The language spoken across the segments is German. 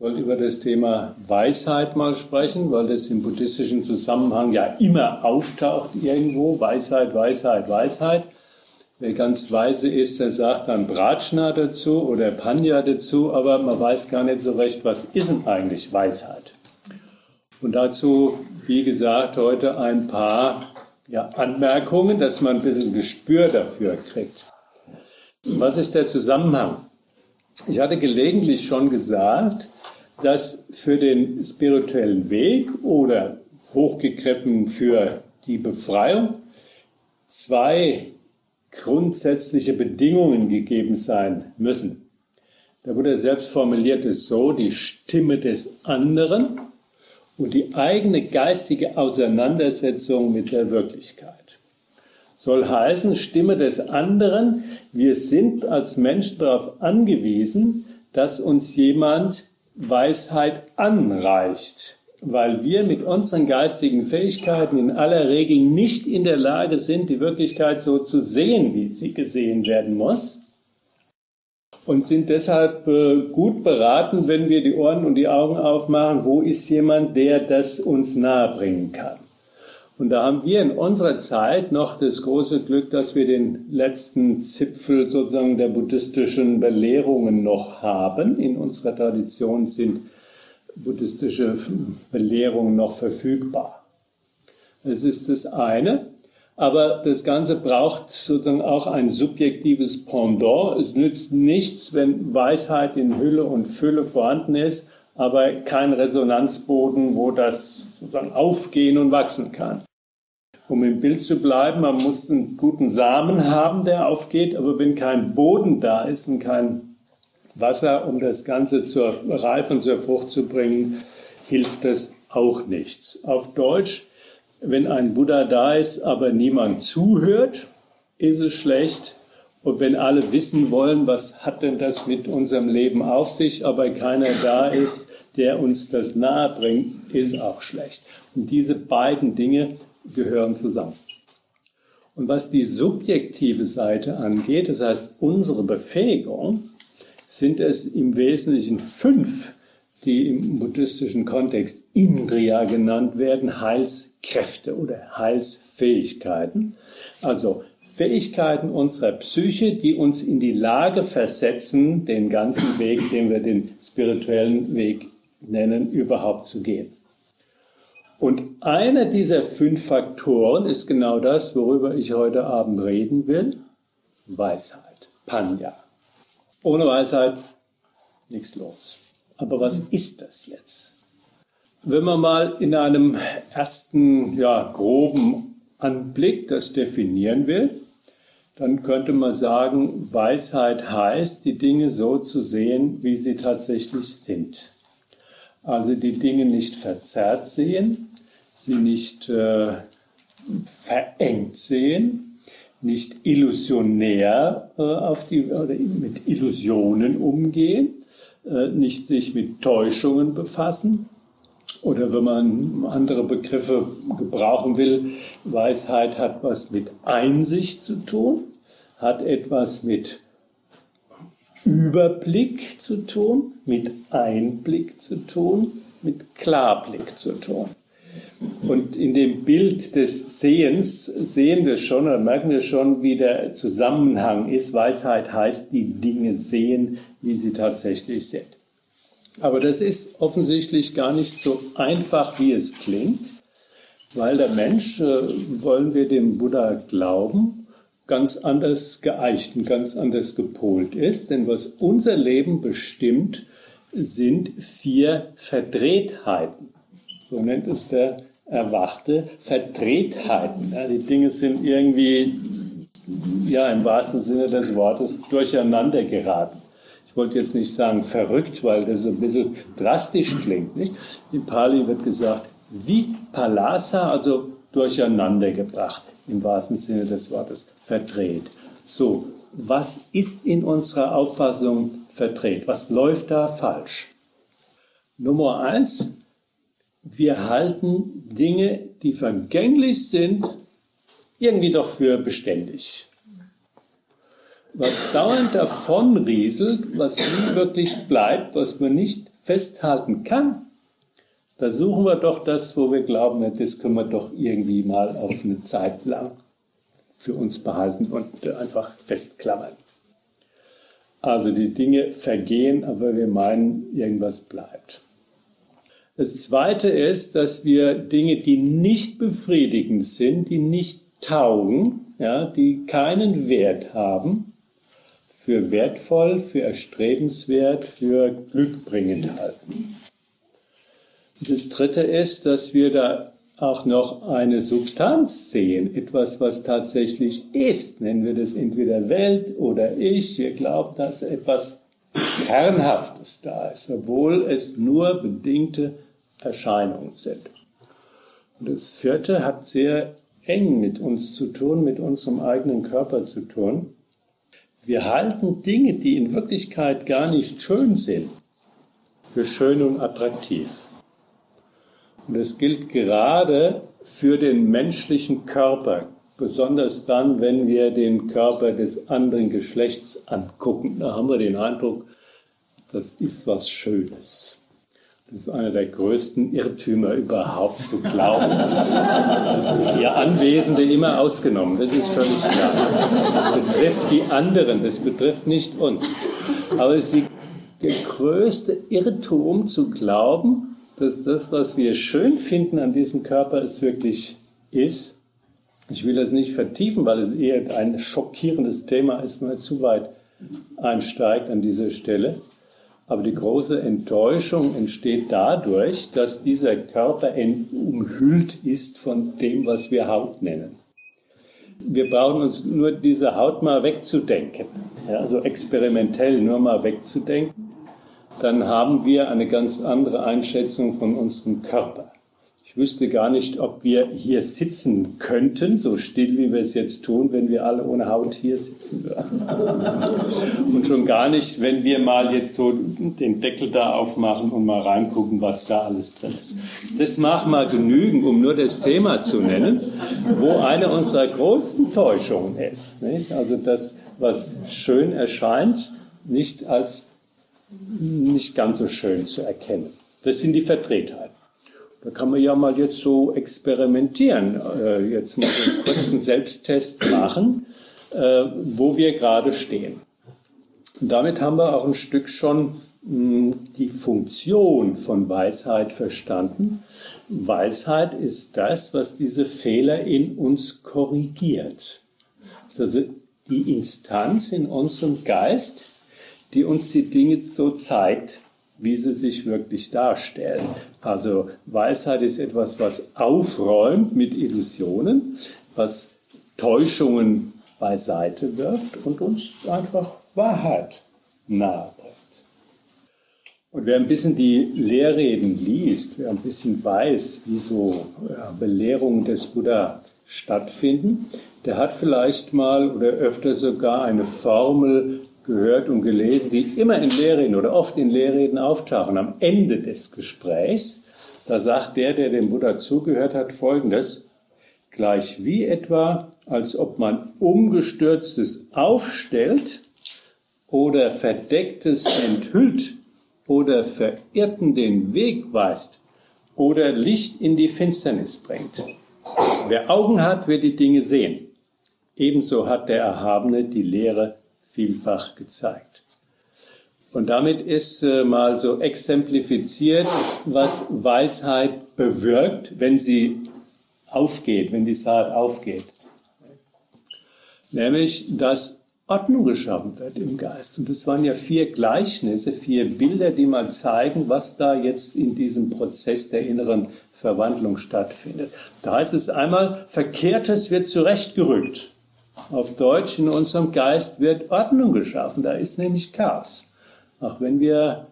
Wollte über das Thema Weisheit mal sprechen, weil das im buddhistischen Zusammenhang ja immer auftaucht irgendwo. Weisheit, Weisheit, Weisheit. Wer ganz weise ist, der sagt dann Bratschna dazu oder Panya dazu, aber man weiß gar nicht so recht, was ist denn eigentlich Weisheit. Und dazu, wie gesagt, heute ein paar ja, Anmerkungen, dass man ein bisschen Gespür dafür kriegt. Was ist der Zusammenhang? Ich hatte gelegentlich schon gesagt, dass für den spirituellen Weg oder hochgegriffen für die Befreiung zwei grundsätzliche Bedingungen gegeben sein müssen. Der Buddha selbst formuliert es so, die Stimme des anderen und die eigene geistige Auseinandersetzung mit der Wirklichkeit. Soll heißen, Stimme des anderen, wir sind als Menschen darauf angewiesen, dass uns jemand Weisheit anreicht, weil wir mit unseren geistigen Fähigkeiten in aller Regel nicht in der Lage sind, die Wirklichkeit so zu sehen, wie sie gesehen werden muss. Und sind deshalb äh, gut beraten, wenn wir die Ohren und die Augen aufmachen, wo ist jemand, der das uns nahebringen kann. Und da haben wir in unserer Zeit noch das große Glück, dass wir den letzten Zipfel sozusagen der buddhistischen Belehrungen noch haben. In unserer Tradition sind buddhistische Belehrungen noch verfügbar. Das ist das eine. Aber das Ganze braucht sozusagen auch ein subjektives Pendant. Es nützt nichts, wenn Weisheit in Hülle und Fülle vorhanden ist, aber kein Resonanzboden, wo das sozusagen aufgehen und wachsen kann um im Bild zu bleiben, man muss einen guten Samen haben, der aufgeht, aber wenn kein Boden da ist und kein Wasser, um das Ganze zur Reife und zur Frucht zu bringen, hilft das auch nichts. Auf Deutsch, wenn ein Buddha da ist, aber niemand zuhört, ist es schlecht. Und wenn alle wissen wollen, was hat denn das mit unserem Leben auf sich, aber keiner da ist, der uns das nahe bringt, ist auch schlecht. Und diese beiden Dinge gehören zusammen. Und was die subjektive Seite angeht, das heißt unsere Befähigung, sind es im Wesentlichen fünf, die im buddhistischen Kontext Indriya genannt werden, Heilskräfte oder Heilsfähigkeiten. Also Fähigkeiten unserer Psyche, die uns in die Lage versetzen, den ganzen Weg, den wir den spirituellen Weg nennen, überhaupt zu gehen. Und einer dieser fünf Faktoren ist genau das, worüber ich heute Abend reden will. Weisheit. Panya. Ohne Weisheit nichts los. Aber was ist das jetzt? Wenn man mal in einem ersten, ja, groben Anblick das definieren will, dann könnte man sagen, Weisheit heißt, die Dinge so zu sehen, wie sie tatsächlich sind. Also die Dinge nicht verzerrt sehen, sie nicht äh, verengt sehen, nicht illusionär äh, auf die, oder mit Illusionen umgehen, äh, nicht sich mit Täuschungen befassen. Oder wenn man andere Begriffe gebrauchen will, Weisheit hat was mit Einsicht zu tun, hat etwas mit Überblick zu tun, mit Einblick zu tun, mit Klarblick zu tun. Und in dem Bild des Sehens sehen wir schon oder merken wir schon, wie der Zusammenhang ist. Weisheit heißt, die Dinge sehen, wie sie tatsächlich sind. Aber das ist offensichtlich gar nicht so einfach, wie es klingt, weil der Mensch, äh, wollen wir dem Buddha glauben, ganz anders geeicht und ganz anders gepolt ist. Denn was unser Leben bestimmt, sind vier Verdrehtheiten. So nennt es der erwachte Verdrehtheiten. Ja, die Dinge sind irgendwie, ja, im wahrsten Sinne des Wortes durcheinander geraten. Ich wollte jetzt nicht sagen verrückt, weil das ein bisschen drastisch klingt, nicht? In Pali wird gesagt, wie Palasa, also durcheinander gebracht, im wahrsten Sinne des Wortes, verdreht. So, was ist in unserer Auffassung verdreht? Was läuft da falsch? Nummer eins, wir halten Dinge, die vergänglich sind, irgendwie doch für beständig. was dauernd davon rieselt, was nie wirklich bleibt, was man nicht festhalten kann, da suchen wir doch das, wo wir glauben, das können wir doch irgendwie mal auf eine Zeit lang für uns behalten und einfach festklammern. Also die Dinge vergehen, aber wir meinen, irgendwas bleibt. Das Zweite ist, dass wir Dinge, die nicht befriedigend sind, die nicht taugen, ja, die keinen Wert haben, für wertvoll, für erstrebenswert, für glückbringend halten. Das Dritte ist, dass wir da auch noch eine Substanz sehen, etwas, was tatsächlich ist. Nennen wir das entweder Welt oder Ich. Wir glauben, dass etwas Kernhaftes da ist, obwohl es nur bedingte Erscheinungen sind. Und das vierte hat sehr eng mit uns zu tun, mit unserem eigenen Körper zu tun. Wir halten Dinge, die in Wirklichkeit gar nicht schön sind, für schön und attraktiv. Und das gilt gerade für den menschlichen Körper, besonders dann, wenn wir den Körper des anderen Geschlechts angucken. Da haben wir den Eindruck, das ist was Schönes. Das ist einer der größten Irrtümer überhaupt zu glauben. Ihr Anwesende immer ausgenommen, das ist völlig klar. Das betrifft die anderen, das betrifft nicht uns. Aber es ist der größte Irrtum zu glauben, dass das, was wir schön finden an diesem Körper, es wirklich ist. Ich will das nicht vertiefen, weil es eher ein schockierendes Thema ist, wenn man zu weit einsteigt an dieser Stelle. Aber die große Enttäuschung entsteht dadurch, dass dieser Körper umhüllt ist von dem, was wir Haut nennen. Wir brauchen uns nur diese Haut mal wegzudenken, ja, also experimentell nur mal wegzudenken, dann haben wir eine ganz andere Einschätzung von unserem Körper. Ich wüsste gar nicht, ob wir hier sitzen könnten, so still wie wir es jetzt tun, wenn wir alle ohne Haut hier sitzen würden. Und schon gar nicht, wenn wir mal jetzt so den Deckel da aufmachen und mal reingucken, was da alles drin ist. Das mag mal genügen, um nur das Thema zu nennen, wo eine unserer größten Täuschungen ist. Nicht? Also das, was schön erscheint, nicht als nicht ganz so schön zu erkennen. Das sind die Verdrehtheiten. Da kann man ja mal jetzt so experimentieren, äh, jetzt mal einen kurzen Selbsttest machen, äh, wo wir gerade stehen. Und damit haben wir auch ein Stück schon mh, die Funktion von Weisheit verstanden. Weisheit ist das, was diese Fehler in uns korrigiert. Also die Instanz in unserem Geist, die uns die Dinge so zeigt, wie sie sich wirklich darstellen. Also Weisheit ist etwas, was aufräumt mit Illusionen, was Täuschungen beiseite wirft und uns einfach Wahrheit nahe bringt. Und wer ein bisschen die Lehrreden liest, wer ein bisschen weiß, wie so Belehrungen des Buddha stattfinden, der hat vielleicht mal oder öfter sogar eine Formel gehört und gelesen, die immer in Lehrreden oder oft in Lehrreden auftauchen. Am Ende des Gesprächs, da sagt der, der dem Buddha zugehört hat, Folgendes, gleich wie etwa, als ob man Umgestürztes aufstellt oder Verdecktes enthüllt oder Verirrten den Weg weist oder Licht in die Finsternis bringt. Wer Augen hat, wird die Dinge sehen. Ebenso hat der Erhabene die Lehre vielfach gezeigt. Und damit ist äh, mal so exemplifiziert, was Weisheit bewirkt, wenn sie aufgeht, wenn die Saat aufgeht. Nämlich, dass Ordnung geschaffen wird im Geist. Und das waren ja vier Gleichnisse, vier Bilder, die mal zeigen, was da jetzt in diesem Prozess der inneren Verwandlung stattfindet. Da heißt es einmal, Verkehrtes wird zurechtgerückt. Auf Deutsch, in unserem Geist wird Ordnung geschaffen. Da ist nämlich Chaos. Auch wenn wir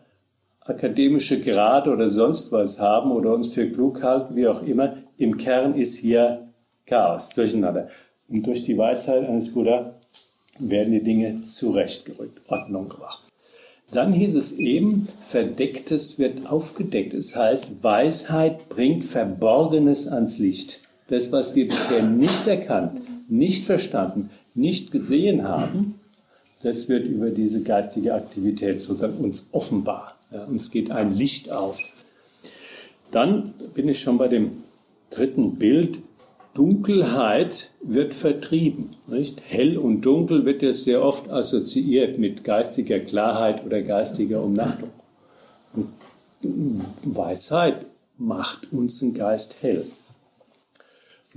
akademische Grade oder sonst was haben oder uns für klug halten, wie auch immer, im Kern ist hier Chaos, Durcheinander. Und durch die Weisheit eines Buddha werden die Dinge zurechtgerückt, Ordnung gemacht. Dann hieß es eben, Verdecktes wird aufgedeckt. Das heißt, Weisheit bringt Verborgenes ans Licht. Das, was wir bisher nicht erkannt, nicht verstanden, nicht gesehen haben, das wird über diese geistige Aktivität sozusagen uns offenbar. Ja, uns geht ein Licht auf. Dann bin ich schon bei dem dritten Bild. Dunkelheit wird vertrieben. Nicht? Hell und dunkel wird ja sehr oft assoziiert mit geistiger Klarheit oder geistiger Umnachtung. Und Weisheit macht uns den Geist hell.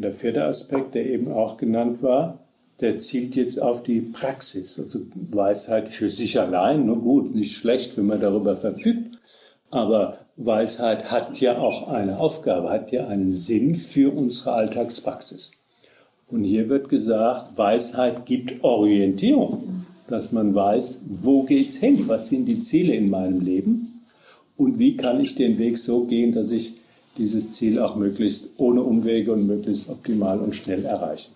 Und der vierte Aspekt, der eben auch genannt war, der zielt jetzt auf die Praxis, also Weisheit für sich allein. Nur gut, nicht schlecht, wenn man darüber verfügt. Aber Weisheit hat ja auch eine Aufgabe, hat ja einen Sinn für unsere Alltagspraxis. Und hier wird gesagt, Weisheit gibt Orientierung, dass man weiß, wo geht's hin, was sind die Ziele in meinem Leben und wie kann ich den Weg so gehen, dass ich dieses Ziel auch möglichst ohne Umwege und möglichst optimal und schnell erreichen.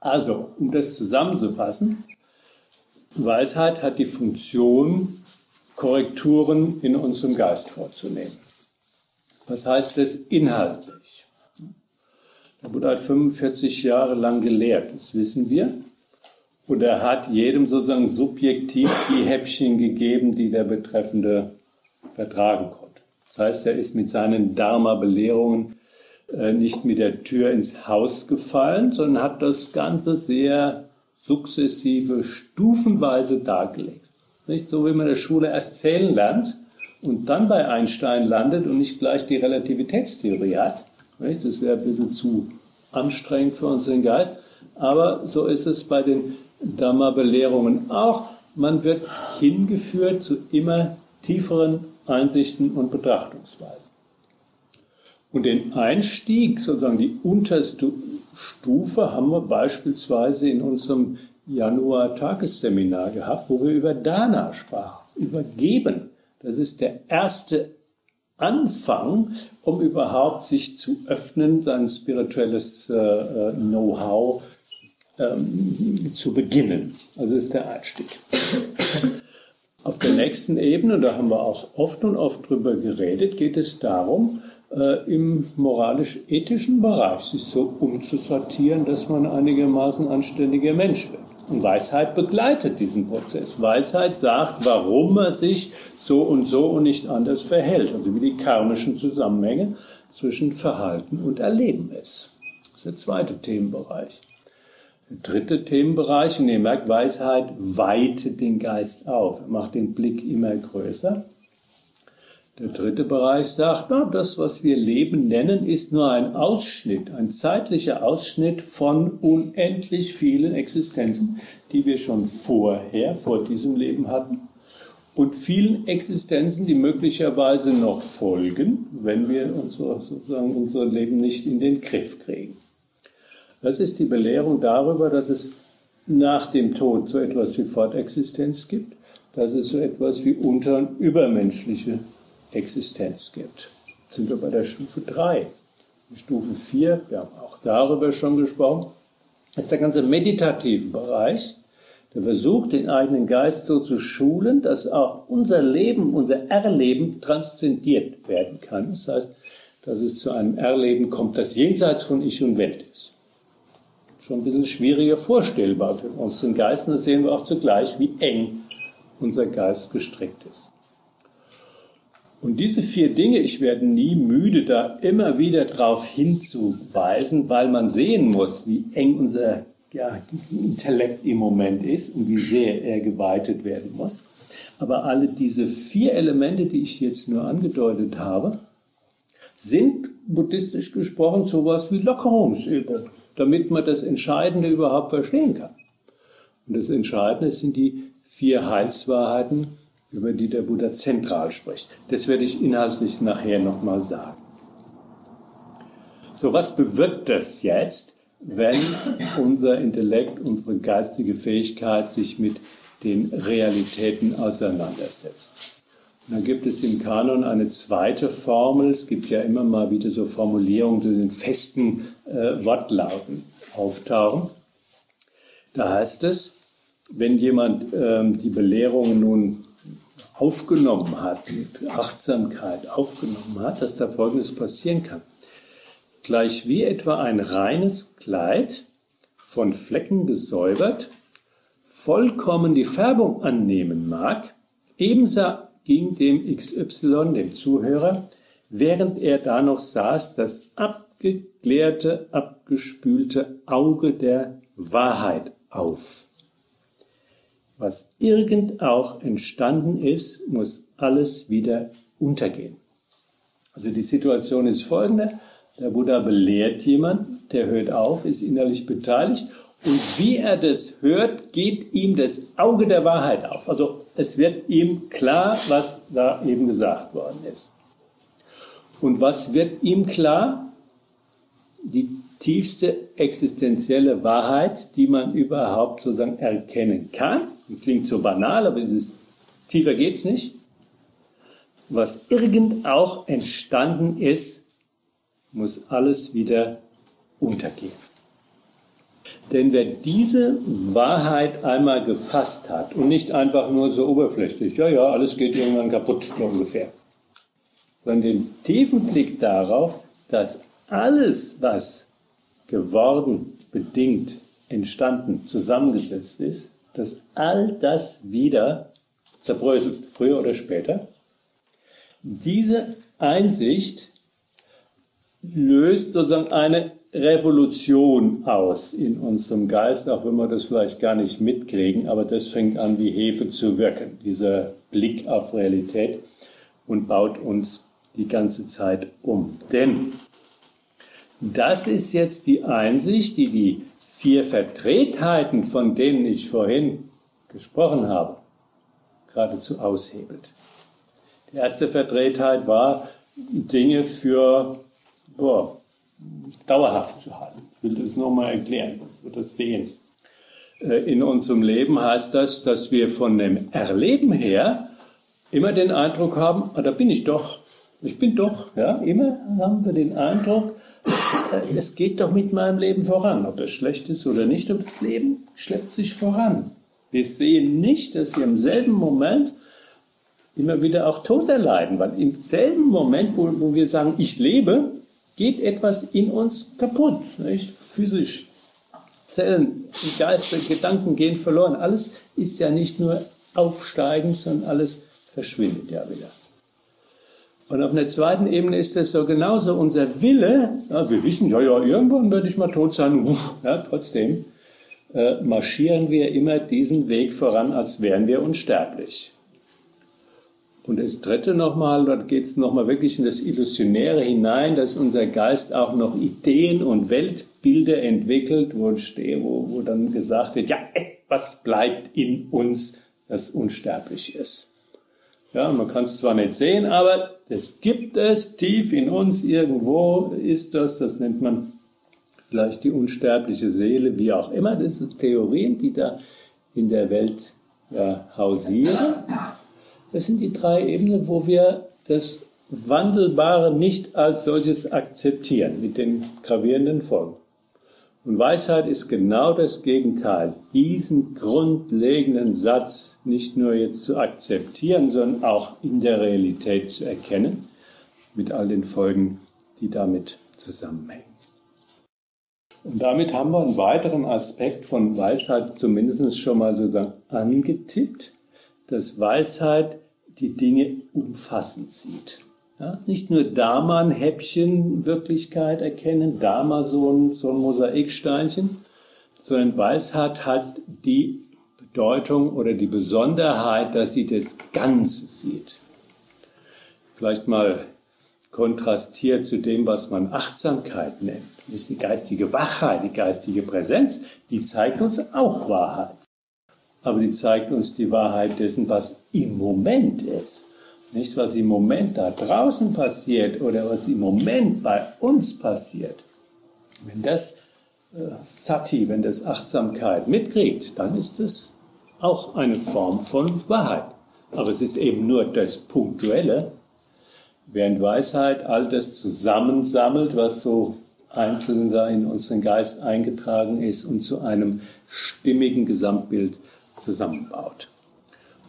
Also, um das zusammenzufassen, Weisheit hat die Funktion, Korrekturen in unserem Geist vorzunehmen. Was heißt das inhaltlich? Der Buddha hat 45 Jahre lang gelehrt, das wissen wir. Und er hat jedem sozusagen subjektiv die Häppchen gegeben, die der Betreffende vertragen konnte. Das heißt, er ist mit seinen Dharma-Belehrungen äh, nicht mit der Tür ins Haus gefallen, sondern hat das Ganze sehr sukzessive, stufenweise dargelegt. Nicht so, wie man in der Schule erst zählen lernt und dann bei Einstein landet und nicht gleich die Relativitätstheorie hat. Nicht? Das wäre ein bisschen zu anstrengend für unseren Geist. Aber so ist es bei den Dhamma-Belehrungen auch. Man wird hingeführt zu immer tieferen Einsichten und Betrachtungsweisen. Und den Einstieg, sozusagen die unterste Stufe, haben wir beispielsweise in unserem Januar-Tagesseminar gehabt, wo wir über Dana sprachen, über Geben. Das ist der erste Anfang, um überhaupt sich zu öffnen, sein spirituelles äh, äh Know-how ähm, zu beginnen. Also ist der Einstieg. Auf der nächsten Ebene, da haben wir auch oft und oft drüber geredet, geht es darum, äh, im moralisch-ethischen Bereich sich so umzusortieren, dass man einigermaßen anständiger Mensch wird. Und Weisheit begleitet diesen Prozess. Weisheit sagt, warum er sich so und so und nicht anders verhält. Also wie die karmischen Zusammenhänge zwischen Verhalten und Erleben ist. Das ist der zweite Themenbereich. Dritte Themenbereich, und ihr merkt, Weisheit weitet den Geist auf. Macht den Blick immer größer. Der dritte Bereich sagt, na, das, was wir Leben nennen, ist nur ein Ausschnitt, ein zeitlicher Ausschnitt von unendlich vielen Existenzen, die wir schon vorher, vor diesem Leben hatten und vielen Existenzen, die möglicherweise noch folgen, wenn wir unser, sozusagen unser Leben nicht in den Griff kriegen. Das ist die Belehrung darüber, dass es nach dem Tod so etwas wie Fortexistenz gibt, dass es so etwas wie unter- und übermenschliche Existenz gibt. Jetzt sind wir bei der Stufe 3. Die Stufe 4, wir haben auch darüber schon gesprochen, ist der ganze meditative Bereich, der versucht, den eigenen Geist so zu schulen, dass auch unser Leben, unser Erleben transzendiert werden kann. Das heißt, dass es zu einem Erleben kommt, das jenseits von Ich und Welt ist. Schon ein bisschen schwieriger vorstellbar für unseren Geist. Und da sehen wir auch zugleich, wie eng unser Geist gestrickt ist. Und diese vier Dinge, ich werde nie müde, da immer wieder darauf hinzuweisen, weil man sehen muss, wie eng unser ja, Intellekt im Moment ist und wie sehr er geweitet werden muss. Aber alle diese vier Elemente, die ich jetzt nur angedeutet habe, sind buddhistisch gesprochen sowas wie Lockerungsübungen, damit man das Entscheidende überhaupt verstehen kann. Und das Entscheidende sind die vier Heilswahrheiten, über die der Buddha zentral spricht. Das werde ich inhaltlich nachher nochmal sagen. So, was bewirkt das jetzt, wenn unser Intellekt, unsere geistige Fähigkeit sich mit den Realitäten auseinandersetzt? Dann gibt es im Kanon eine zweite Formel. Es gibt ja immer mal wieder so Formulierungen, die in festen äh, Wortlauten auftauchen. Da heißt es, wenn jemand ähm, die Belehrungen nun aufgenommen hat, mit Achtsamkeit aufgenommen hat, dass da Folgendes passieren kann. Gleich wie etwa ein reines Kleid, von Flecken gesäubert, vollkommen die Färbung annehmen mag, ebenso ging dem XY, dem Zuhörer, während er da noch saß, das abgeklärte, abgespülte Auge der Wahrheit auf. Was irgend auch entstanden ist, muss alles wieder untergehen. Also die Situation ist folgende. Der Buddha belehrt jemanden, der hört auf, ist innerlich beteiligt und wie er das hört, geht ihm das Auge der Wahrheit auf. Also es wird ihm klar, was da eben gesagt worden ist. Und was wird ihm klar? Die tiefste existenzielle Wahrheit, die man überhaupt sozusagen erkennen kann. Klingt so banal, aber dieses tiefer geht's nicht. Was irgend auch entstanden ist, muss alles wieder untergehen. Denn wer diese Wahrheit einmal gefasst hat und nicht einfach nur so oberflächlich, ja, ja, alles geht irgendwann kaputt, so ungefähr, sondern den tiefen Blick darauf, dass alles, was geworden, bedingt, entstanden, zusammengesetzt ist, dass all das wieder zerbröselt, früher oder später. Diese Einsicht löst sozusagen eine Revolution aus in unserem Geist, auch wenn wir das vielleicht gar nicht mitkriegen, aber das fängt an wie Hefe zu wirken, dieser Blick auf Realität und baut uns die ganze Zeit um. Denn das ist jetzt die Einsicht, die die vier Verdrehtheiten, von denen ich vorhin gesprochen habe, geradezu aushebelt. Die erste Verdrehtheit war, Dinge für boah, dauerhaft zu halten. Ich will das nochmal erklären, dass wir das sehen. Äh, in unserem Leben heißt das, dass wir von dem Erleben her immer den Eindruck haben, ah, da bin ich doch, ich bin doch, ja, immer haben wir den Eindruck, äh, es geht doch mit meinem Leben voran, ob das schlecht ist oder nicht, aber das Leben schleppt sich voran. Wir sehen nicht, dass wir im selben Moment immer wieder auch Tod erleiden, weil im selben Moment, wo, wo wir sagen, ich lebe, geht etwas in uns kaputt, nicht? physisch. Zellen, Geister, Gedanken gehen verloren. Alles ist ja nicht nur aufsteigend, sondern alles verschwindet ja wieder. Und auf einer zweiten Ebene ist das so genauso unser Wille. Ja, wir wissen, ja, ja, irgendwann werde ich mal tot sein. Ja, trotzdem äh, marschieren wir immer diesen Weg voran, als wären wir unsterblich. Und das dritte nochmal, da geht es nochmal wirklich in das Illusionäre hinein, dass unser Geist auch noch Ideen und Weltbilder entwickelt, wo, wo, wo dann gesagt wird, ja, etwas bleibt in uns, das unsterblich ist. Ja, man kann es zwar nicht sehen, aber das gibt es tief in uns irgendwo ist das, das nennt man vielleicht die unsterbliche Seele, wie auch immer. Das sind Theorien, die da in der Welt ja, hausieren. Das sind die drei Ebenen, wo wir das Wandelbare nicht als solches akzeptieren, mit den gravierenden Folgen. Und Weisheit ist genau das Gegenteil. Diesen grundlegenden Satz nicht nur jetzt zu akzeptieren, sondern auch in der Realität zu erkennen, mit all den Folgen, die damit zusammenhängen. Und damit haben wir einen weiteren Aspekt von Weisheit zumindest schon mal sogar angetippt, dass Weisheit die Dinge umfassend sieht. Ja, nicht nur da mal ein Häppchen Wirklichkeit erkennen, da mal so ein, so ein Mosaiksteinchen, sondern Weisheit hat die Bedeutung oder die Besonderheit, dass sie das Ganze sieht. Vielleicht mal kontrastiert zu dem, was man Achtsamkeit nennt. Nicht die geistige Wachheit, die geistige Präsenz, die zeigt uns auch Wahrheit aber die zeigt uns die Wahrheit dessen, was im Moment ist. Nicht, was im Moment da draußen passiert oder was im Moment bei uns passiert. Wenn das äh, Sati, wenn das Achtsamkeit mitkriegt, dann ist es auch eine Form von Wahrheit. Aber es ist eben nur das Punktuelle, während Weisheit all das zusammensammelt, was so einzeln da in unseren Geist eingetragen ist und zu einem stimmigen Gesamtbild zusammenbaut.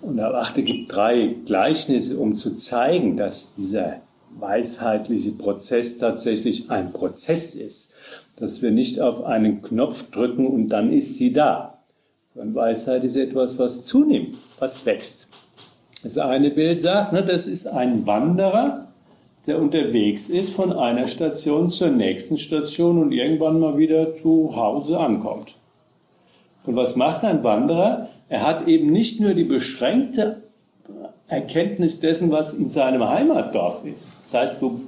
Und der Achte gibt drei Gleichnisse, um zu zeigen, dass dieser weisheitliche Prozess tatsächlich ein Prozess ist. Dass wir nicht auf einen Knopf drücken und dann ist sie da. sondern Weisheit ist etwas, was zunimmt, was wächst. Das eine Bild sagt, ne, das ist ein Wanderer, der unterwegs ist von einer Station zur nächsten Station und irgendwann mal wieder zu Hause ankommt. Und was macht ein Wanderer? Er hat eben nicht nur die beschränkte Erkenntnis dessen, was in seinem Heimatdorf ist. Das heißt, so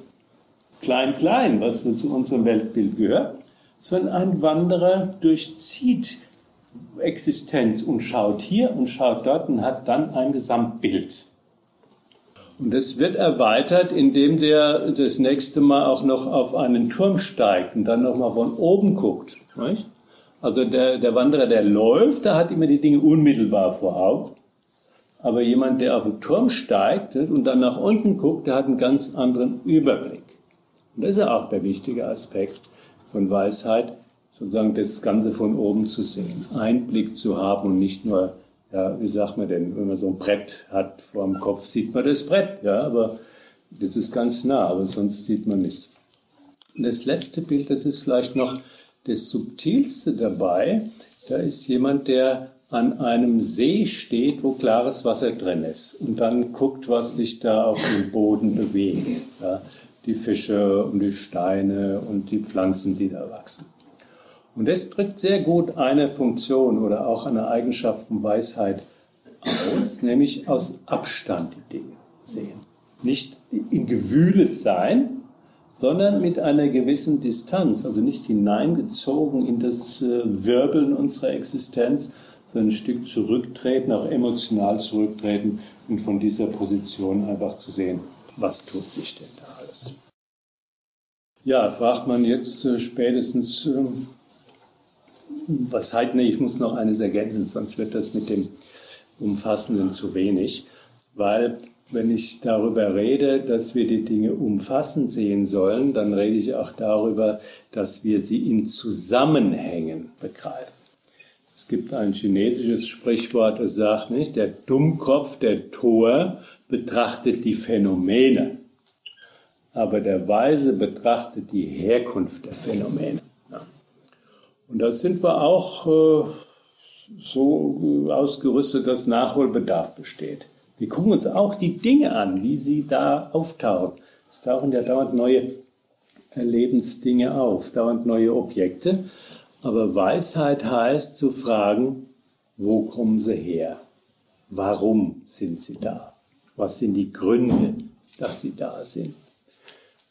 klein, klein, was so zu unserem Weltbild gehört, sondern ein Wanderer durchzieht Existenz und schaut hier und schaut dort und hat dann ein Gesamtbild. Und das wird erweitert, indem der das nächste Mal auch noch auf einen Turm steigt und dann nochmal von oben guckt. Nicht? Also der, der Wanderer, der läuft, der hat immer die Dinge unmittelbar vor Augen. Aber jemand, der auf den Turm steigt und dann nach unten guckt, der hat einen ganz anderen Überblick. Und das ist ja auch der wichtige Aspekt von Weisheit, sozusagen das Ganze von oben zu sehen, Einblick zu haben und nicht nur ja, wie sagt man denn, wenn man so ein Brett hat vor dem Kopf, sieht man das Brett, ja, aber das ist ganz nah, aber sonst sieht man nichts. Und das letzte Bild, das ist vielleicht noch das subtilste dabei. Da ist jemand, der an einem See steht, wo klares Wasser drin ist und dann guckt, was sich da auf dem Boden bewegt. Ja, die Fische und die Steine und die Pflanzen, die da wachsen. Und das drückt sehr gut eine Funktion oder auch eine Eigenschaft von Weisheit aus, nämlich aus Abstand die Dinge sehen. Nicht in Gewühle sein, sondern mit einer gewissen Distanz, also nicht hineingezogen in das äh, Wirbeln unserer Existenz, sondern ein Stück zurücktreten, auch emotional zurücktreten und von dieser Position einfach zu sehen, was tut sich denn da alles. Ja, fragt man jetzt äh, spätestens, ähm, was halt, nee, ich muss noch eines ergänzen, sonst wird das mit dem Umfassenden zu wenig, weil wenn ich darüber rede, dass wir die Dinge umfassend sehen sollen, dann rede ich auch darüber, dass wir sie in Zusammenhängen begreifen. Es gibt ein chinesisches Sprichwort, das sagt nicht, der Dummkopf, der Tor betrachtet die Phänomene, aber der Weise betrachtet die Herkunft der Phänomene. Und da sind wir auch äh, so ausgerüstet, dass Nachholbedarf besteht. Wir gucken uns auch die Dinge an, wie sie da auftauchen. Es tauchen ja dauernd neue Lebensdinge auf, dauernd neue Objekte. Aber Weisheit heißt zu fragen, wo kommen sie her? Warum sind sie da? Was sind die Gründe, dass sie da sind?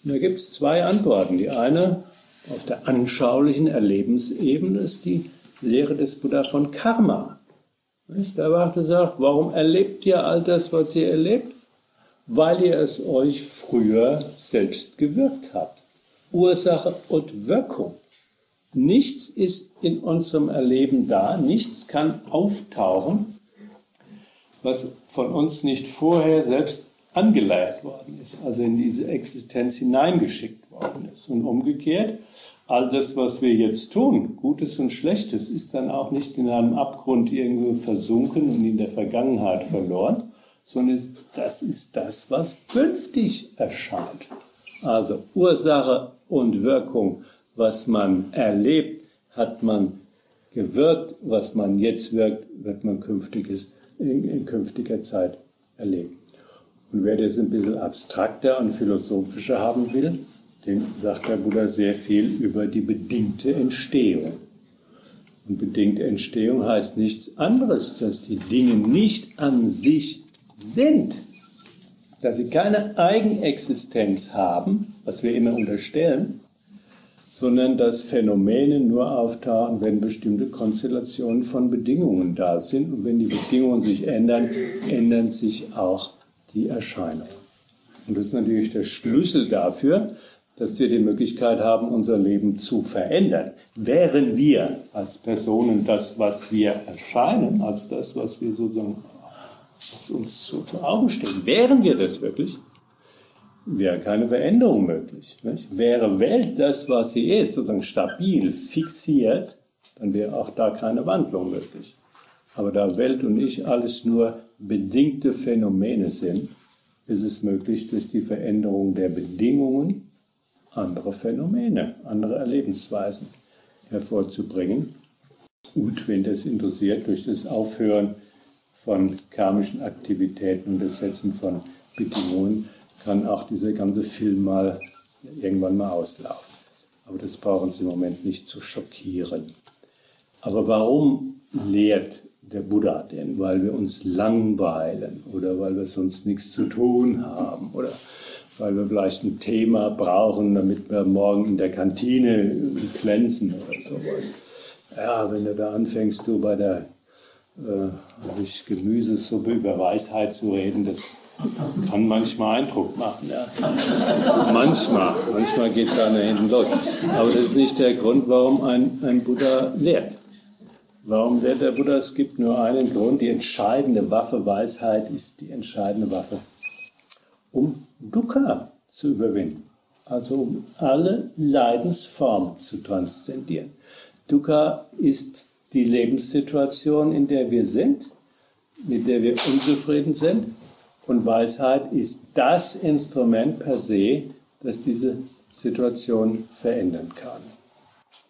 Und da gibt es zwei Antworten. Die eine auf der anschaulichen Erlebensebene ist die Lehre des Buddha von Karma. Der Warte sagt, warum erlebt ihr all das, was ihr erlebt? Weil ihr es euch früher selbst gewirkt habt. Ursache und Wirkung. Nichts ist in unserem Erleben da, nichts kann auftauchen, was von uns nicht vorher selbst angeleiert worden ist, also in diese Existenz hineingeschickt worden ist. Und umgekehrt, all das, was wir jetzt tun, Gutes und Schlechtes, ist dann auch nicht in einem Abgrund irgendwo versunken und in der Vergangenheit verloren, sondern das ist das, was künftig erscheint. Also Ursache und Wirkung, was man erlebt, hat man gewirkt, was man jetzt wirkt, wird man künftiges, in, in künftiger Zeit erleben. Und wer das ein bisschen abstrakter und philosophischer haben will, dem sagt der Buddha sehr viel über die bedingte Entstehung. Und bedingte Entstehung heißt nichts anderes, dass die Dinge nicht an sich sind, dass sie keine Eigenexistenz haben, was wir immer unterstellen, sondern dass Phänomene nur auftauchen, wenn bestimmte Konstellationen von Bedingungen da sind. Und wenn die Bedingungen sich ändern, ändern sich auch die Erscheinungen. Und das ist natürlich der Schlüssel dafür, dass wir die Möglichkeit haben, unser Leben zu verändern. Wären wir als Personen das, was wir erscheinen, als das, was wir sozusagen was uns so zu Augen stehen, wären wir das wirklich, wäre keine Veränderung möglich. Nicht? Wäre Welt das, was sie ist, sozusagen stabil, fixiert, dann wäre auch da keine Wandlung möglich. Aber da Welt und ich alles nur bedingte Phänomene sind, ist es möglich, durch die Veränderung der Bedingungen andere Phänomene, andere Erlebensweisen hervorzubringen. Und wenn das interessiert, durch das Aufhören von karmischen Aktivitäten und das Setzen von Bedingungen, kann auch dieser ganze Film mal irgendwann mal auslaufen. Aber das brauchen Sie im Moment nicht zu schockieren. Aber warum lehrt der Buddha denn? Weil wir uns langweilen oder weil wir sonst nichts zu tun haben oder weil wir vielleicht ein Thema brauchen, damit wir morgen in der Kantine glänzen oder sowas. Ja, wenn du da anfängst, du bei der äh, sich Gemüsesuppe über Weisheit zu reden, das kann manchmal Eindruck machen. Ja. manchmal, manchmal geht es da nach hinten los. Aber das ist nicht der Grund, warum ein, ein Buddha lehrt. Warum lehrt der Buddha? Es gibt nur einen Grund. Die entscheidende Waffe, Weisheit ist die entscheidende Waffe, um Dukkha zu überwinden. Also um alle Leidensformen zu transzendieren. Dukkha ist die Lebenssituation, in der wir sind, mit der wir unzufrieden sind. Und Weisheit ist das Instrument per se, das diese Situation verändern kann.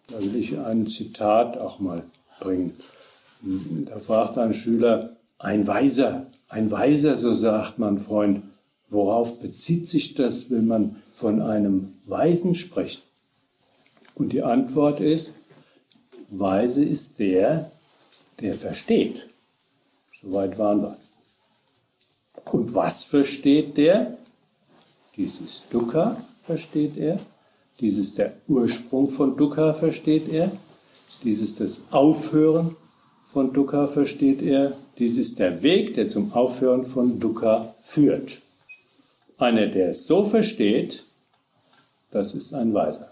Da will ich ein Zitat auch mal bringen. Da fragt ein Schüler, ein Weiser, ein Weiser, so sagt mein Freund, worauf bezieht sich das, wenn man von einem Weisen spricht? Und die Antwort ist, Weise ist der, der versteht. Soweit waren wir. Und was versteht der? Dieses Dukkha versteht er. Dies ist der Ursprung von Dukkha versteht er. Dies ist das Aufhören von Dukkha versteht er. Dies ist der Weg, der zum Aufhören von Dukkha führt. Einer, der es so versteht, das ist ein Weiser.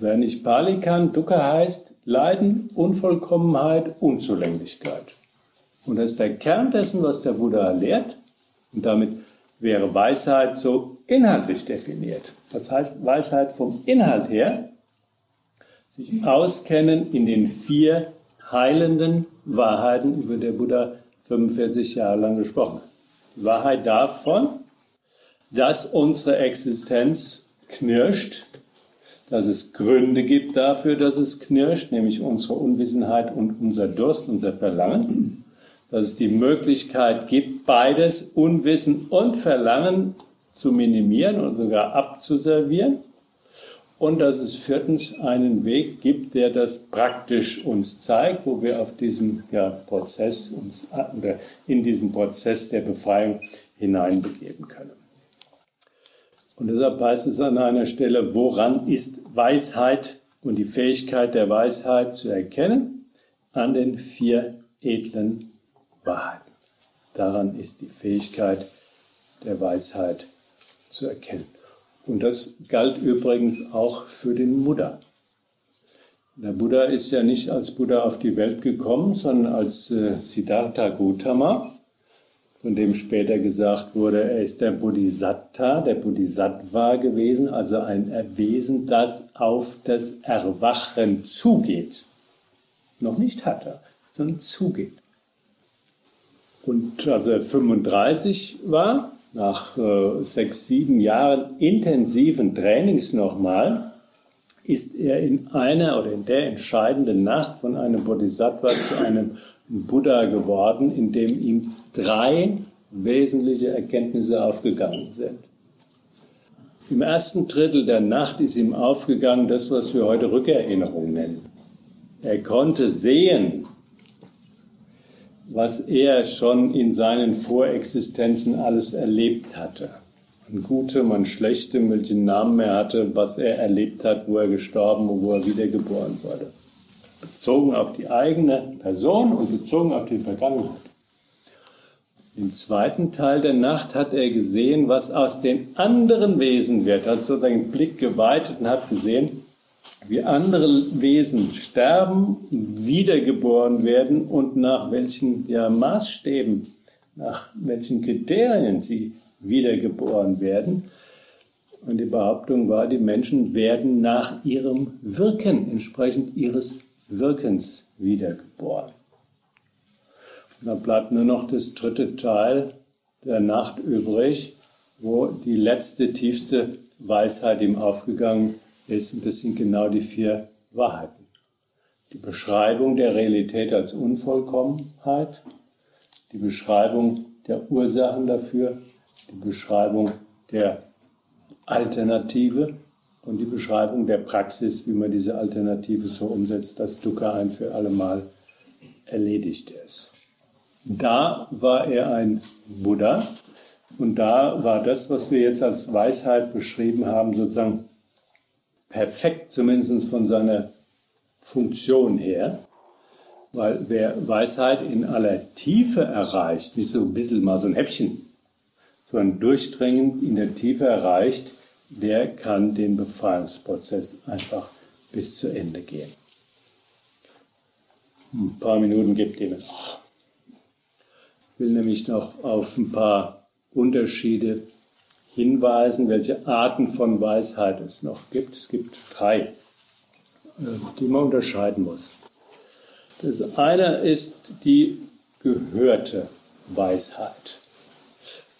Wer nicht Pali kann, Dukkha heißt Leiden, Unvollkommenheit, Unzulänglichkeit. Und das ist der Kern dessen, was der Buddha lehrt. Und damit wäre Weisheit so inhaltlich definiert. Das heißt, Weisheit vom Inhalt her, sich auskennen in den vier heilenden Wahrheiten, über die Buddha 45 Jahre lang gesprochen hat. Die Wahrheit davon, dass unsere Existenz knirscht, dass es Gründe gibt dafür, dass es knirscht, nämlich unsere Unwissenheit und unser Durst, unser Verlangen. Dass es die Möglichkeit gibt, beides, Unwissen und Verlangen, zu minimieren und sogar abzuservieren. Und dass es viertens einen Weg gibt, der das praktisch uns zeigt, wo wir auf diesem ja, Prozess uns, in diesen Prozess der Befreiung hineinbegeben können. Und deshalb heißt es an einer Stelle, woran ist Weisheit und die Fähigkeit der Weisheit zu erkennen? An den vier edlen Wahrheiten. Daran ist die Fähigkeit der Weisheit zu erkennen. Und das galt übrigens auch für den Buddha. Der Buddha ist ja nicht als Buddha auf die Welt gekommen, sondern als äh, Siddhartha Gautama von dem später gesagt wurde, er ist der Bodhisattva, der Bodhisattva gewesen, also ein Wesen, das auf das Erwachen zugeht. Noch nicht hat er, sondern zugeht. Und als er 35 war, nach äh, sechs, sieben Jahren intensiven Trainings nochmal, ist er in einer oder in der entscheidenden Nacht von einem Bodhisattva zu einem Buddha geworden, in dem ihm drei wesentliche Erkenntnisse aufgegangen sind. Im ersten Drittel der Nacht ist ihm aufgegangen das, was wir heute Rückerinnerung nennen. Er konnte sehen, was er schon in seinen Vorexistenzen alles erlebt hatte. An gutem, an schlechtem, welchen Namen er hatte, was er erlebt hat, wo er gestorben und wo er wiedergeboren wurde bezogen auf die eigene Person und bezogen auf die Vergangenheit. Im zweiten Teil der Nacht hat er gesehen, was aus den anderen Wesen wird. Er hat so den Blick geweitet und hat gesehen, wie andere Wesen sterben, wiedergeboren werden und nach welchen ja, Maßstäben, nach welchen Kriterien sie wiedergeboren werden. Und die Behauptung war, die Menschen werden nach ihrem Wirken, entsprechend ihres Wirkens wiedergeboren. Und dann bleibt nur noch das dritte Teil der Nacht übrig, wo die letzte, tiefste Weisheit ihm aufgegangen ist. Und das sind genau die vier Wahrheiten. die Beschreibung der Realität als Unvollkommenheit, die Beschreibung der Ursachen dafür, die Beschreibung der Alternative und die Beschreibung der Praxis, wie man diese Alternative so umsetzt, dass Dukkha ein für alle Mal erledigt ist. Da war er ein Buddha und da war das, was wir jetzt als Weisheit beschrieben haben, sozusagen perfekt, zumindest von seiner Funktion her. Weil wer Weisheit in aller Tiefe erreicht, nicht so ein bisschen mal so ein Häppchen, sondern durchdringend in der Tiefe erreicht, der kann den Befreiungsprozess einfach bis zu Ende gehen. Ein paar Minuten gibt ihm noch. Ich will nämlich noch auf ein paar Unterschiede hinweisen, welche Arten von Weisheit es noch gibt. Es gibt drei, äh, die man unterscheiden muss. Das eine ist die gehörte Weisheit.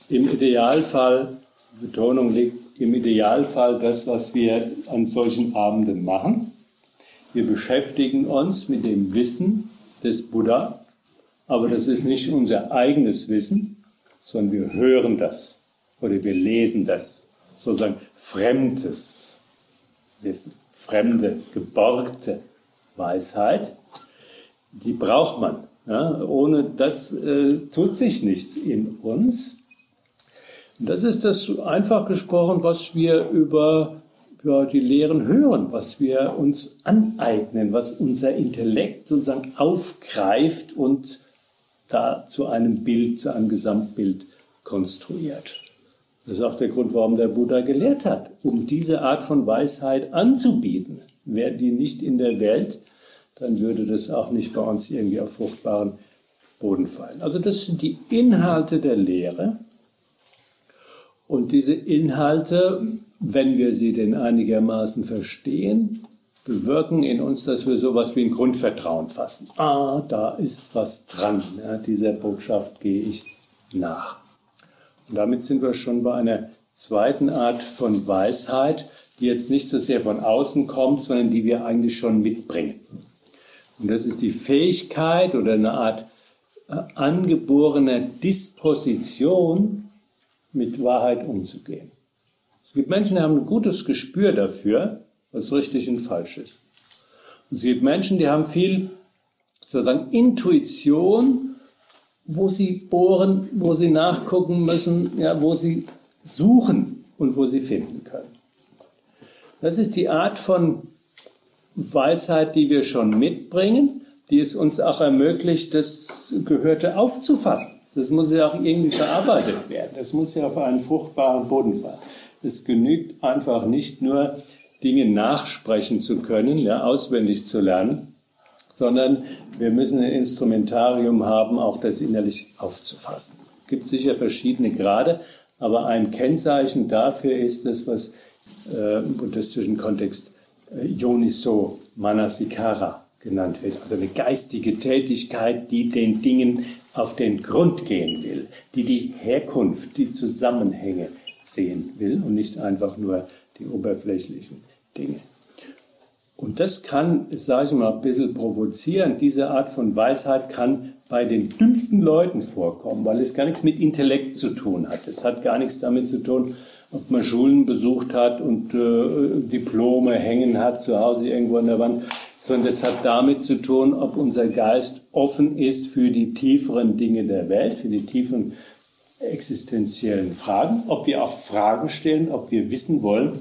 Im Idealfall, Betonung liegt im Idealfall das, was wir an solchen Abenden machen. Wir beschäftigen uns mit dem Wissen des Buddha, aber das ist nicht unser eigenes Wissen, sondern wir hören das oder wir lesen das, sozusagen fremdes Wissen, fremde, geborgte Weisheit, die braucht man. Ja, ohne das äh, tut sich nichts in uns. Das ist das einfach gesprochen, was wir über, über die Lehren hören, was wir uns aneignen, was unser Intellekt sozusagen aufgreift und da zu einem Bild, zu einem Gesamtbild konstruiert. Das ist auch der Grund, warum der Buddha gelehrt hat, um diese Art von Weisheit anzubieten. Wäre die nicht in der Welt, dann würde das auch nicht bei uns irgendwie auf fruchtbaren Boden fallen. Also das sind die Inhalte der Lehre. Und diese Inhalte, wenn wir sie denn einigermaßen verstehen, bewirken in uns, dass wir sowas wie ein Grundvertrauen fassen. Ah, da ist was dran. Ja, dieser Botschaft gehe ich nach. Und damit sind wir schon bei einer zweiten Art von Weisheit, die jetzt nicht so sehr von außen kommt, sondern die wir eigentlich schon mitbringen. Und das ist die Fähigkeit oder eine Art äh, angeborener Disposition, mit Wahrheit umzugehen. Es gibt Menschen, die haben ein gutes Gespür dafür, was richtig und falsch ist. Und es gibt Menschen, die haben viel sozusagen Intuition, wo sie bohren, wo sie nachgucken müssen, ja, wo sie suchen und wo sie finden können. Das ist die Art von Weisheit, die wir schon mitbringen, die es uns auch ermöglicht, das Gehörte aufzufassen. Das muss ja auch irgendwie verarbeitet werden. Das muss ja auf einen fruchtbaren Boden fallen. Es genügt einfach nicht nur, Dinge nachsprechen zu können, ja, auswendig zu lernen, sondern wir müssen ein Instrumentarium haben, auch das innerlich aufzufassen. Es gibt sicher verschiedene Grade, aber ein Kennzeichen dafür ist das, was äh, im buddhistischen Kontext äh, Yoniso Manasikara genannt wird. Also eine geistige Tätigkeit, die den Dingen auf den Grund gehen will, die die Herkunft, die Zusammenhänge sehen will und nicht einfach nur die oberflächlichen Dinge. Und das kann, sage ich mal, ein bisschen provozieren. Diese Art von Weisheit kann bei den dümmsten Leuten vorkommen, weil es gar nichts mit Intellekt zu tun hat. Es hat gar nichts damit zu tun, ob man Schulen besucht hat und äh, Diplome hängen hat zu Hause irgendwo an der Wand, sondern es hat damit zu tun, ob unser Geist offen ist für die tieferen Dinge der Welt, für die tiefen existenziellen Fragen, ob wir auch Fragen stellen, ob wir wissen wollen,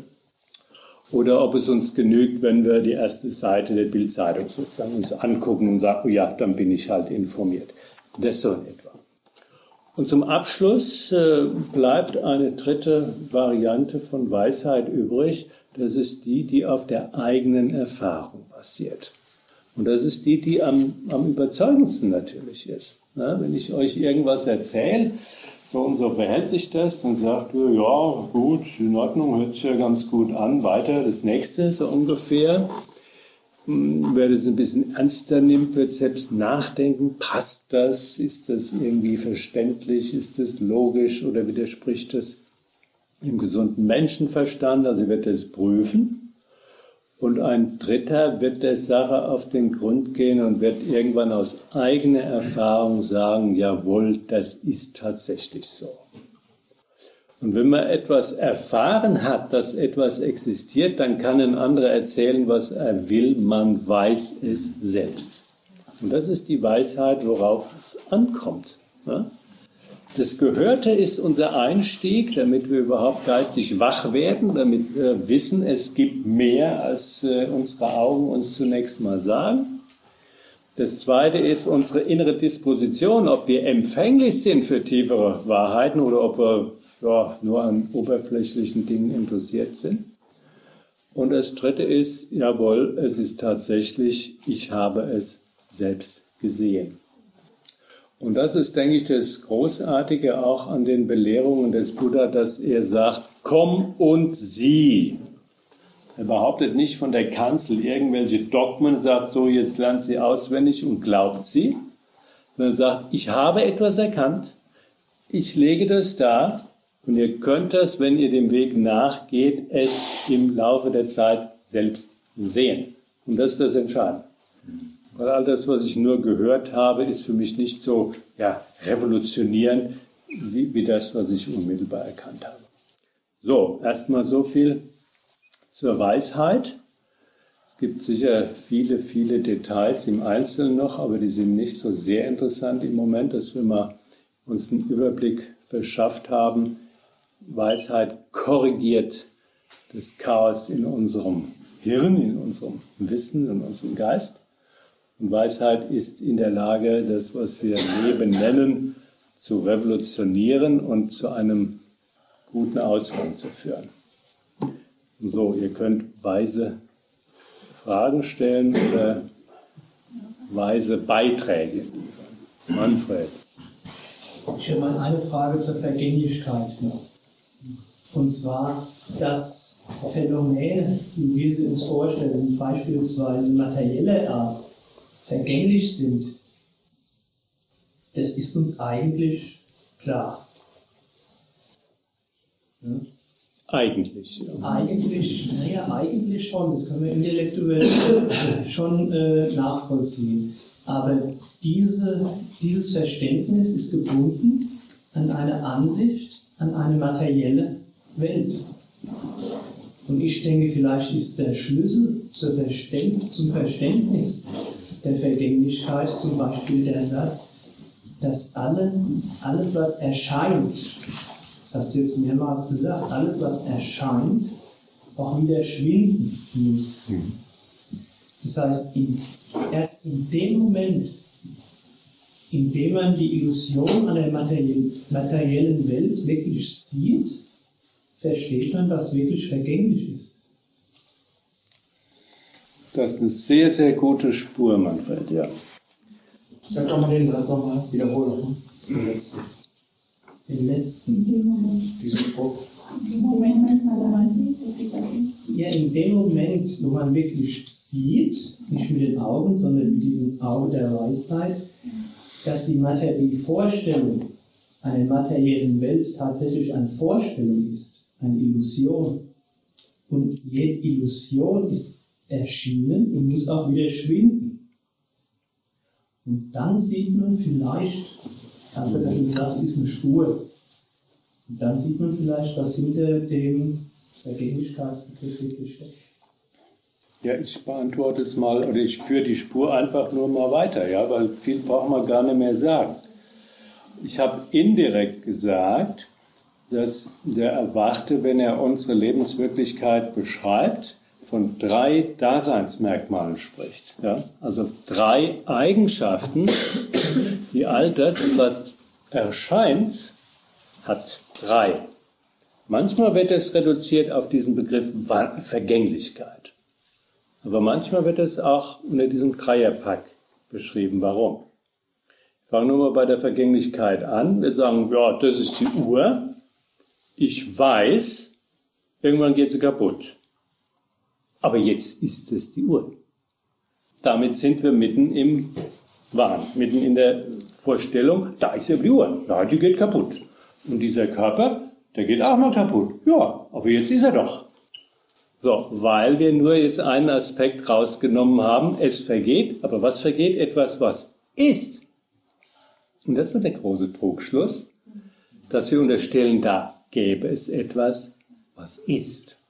oder ob es uns genügt, wenn wir die erste Seite der Bildzeitung sozusagen uns angucken und sagen, oh ja, dann bin ich halt informiert. Das so in etwa. Und zum Abschluss äh, bleibt eine dritte Variante von Weisheit übrig. Das ist die, die auf der eigenen Erfahrung basiert. Und das ist die, die am, am überzeugendsten natürlich ist. Na, wenn ich euch irgendwas erzähle, so und so verhält sich das, dann sagt ja, gut, in Ordnung, hört sich ja ganz gut an, weiter, das nächste, so ungefähr. Hm, wer das ein bisschen ernster nimmt, wird selbst nachdenken, passt das, ist das irgendwie verständlich, ist das logisch oder widerspricht das im gesunden Menschenverstand, also wird das prüfen. Und ein Dritter wird der Sache auf den Grund gehen und wird irgendwann aus eigener Erfahrung sagen, jawohl, das ist tatsächlich so. Und wenn man etwas erfahren hat, dass etwas existiert, dann kann ein anderer erzählen, was er will, man weiß es selbst. Und das ist die Weisheit, worauf es ankommt. Das Gehörte ist unser Einstieg, damit wir überhaupt geistig wach werden, damit wir wissen, es gibt mehr, als äh, unsere Augen uns zunächst mal sagen. Das Zweite ist unsere innere Disposition, ob wir empfänglich sind für tiefere Wahrheiten oder ob wir ja, nur an oberflächlichen Dingen interessiert sind. Und das Dritte ist, jawohl, es ist tatsächlich, ich habe es selbst gesehen. Und das ist, denke ich, das Großartige auch an den Belehrungen des Buddha, dass er sagt, komm und sieh. Er behauptet nicht von der Kanzel irgendwelche Dogmen, sagt so, jetzt lernt sie auswendig und glaubt sie, sondern sagt, ich habe etwas erkannt, ich lege das da und ihr könnt das, wenn ihr dem Weg nachgeht, es im Laufe der Zeit selbst sehen. Und das ist das Entscheidende. Weil all das, was ich nur gehört habe, ist für mich nicht so ja, revolutionierend wie, wie das, was ich unmittelbar erkannt habe. So, erstmal so viel zur Weisheit. Es gibt sicher viele, viele Details im Einzelnen noch, aber die sind nicht so sehr interessant im Moment, dass wir mal uns einen Überblick verschafft haben. Weisheit korrigiert das Chaos in unserem Hirn, in unserem Wissen, in unserem Geist. Und Weisheit ist in der Lage, das, was wir Leben nennen, zu revolutionieren und zu einem guten Ausgang zu führen. So, ihr könnt weise Fragen stellen oder weise Beiträge liefern. Manfred. Ich habe mal eine Frage zur Vergänglichkeit noch. Und zwar das Phänomen, wie wir sie uns vorstellen, beispielsweise materielle Art, vergänglich sind, das ist uns eigentlich klar. Ja? Eigentlich. Ja. Eigentlich, naja, eigentlich schon. Das können wir intellektuell schon äh, nachvollziehen. Aber diese, dieses Verständnis ist gebunden an eine Ansicht, an eine materielle Welt. Und ich denke, vielleicht ist der Schlüssel zum Verständnis der Vergänglichkeit zum Beispiel der Satz, dass alle, alles, was erscheint, das hast du jetzt mehrmals gesagt, alles, was erscheint, auch wieder schwinden muss. Das heißt, in, erst in dem Moment, in dem man die Illusion an der materiellen Welt wirklich sieht, versteht man, was wirklich vergänglich ist. Das ist eine sehr, sehr gute Spur, Manfred, ja. Sag doch mal den Satz nochmal, wiederhol nochmal. Den letzten. Den letzten. Diesen Spruch. In dem Moment, man dann sieht, dass sie da sind. Ja, in dem Moment, wo man wirklich sieht, nicht mit den Augen, sondern mit diesem Auge der Weisheit, dass die, Mater die Vorstellung einer materiellen Welt tatsächlich eine Vorstellung ist, eine Illusion. Und jede Illusion ist erschienen und muss auch wieder schwinden. Und dann sieht man vielleicht, hat er schon gesagt, ist eine Spur. Und dann sieht man vielleicht, was hinter dem Vergänglichkeitsbegriff wirklich steckt. Ja, ich beantworte es mal, oder ich führe die Spur einfach nur mal weiter, ja, weil viel braucht man gar nicht mehr sagen. Ich habe indirekt gesagt, dass der Erwachte, wenn er unsere Lebenswirklichkeit beschreibt, von drei Daseinsmerkmalen spricht. Ja? Also drei Eigenschaften, die all das, was erscheint, hat. Drei. Manchmal wird es reduziert auf diesen Begriff Vergänglichkeit. Aber manchmal wird es auch unter diesem Dreierpack beschrieben. Warum? Ich fange nur mal bei der Vergänglichkeit an. Wir sagen, ja, das ist die Uhr. Ich weiß, irgendwann geht sie kaputt. Aber jetzt ist es die Uhr. Damit sind wir mitten im Wahn, mitten in der Vorstellung, da ist ja die Uhr, ja, die geht kaputt. Und dieser Körper, der geht auch mal kaputt. Ja, aber jetzt ist er doch. So, weil wir nur jetzt einen Aspekt rausgenommen haben, es vergeht, aber was vergeht? Etwas, was ist. Und das ist der große Trugschluss, dass wir unterstellen, da gäbe es etwas, was ist.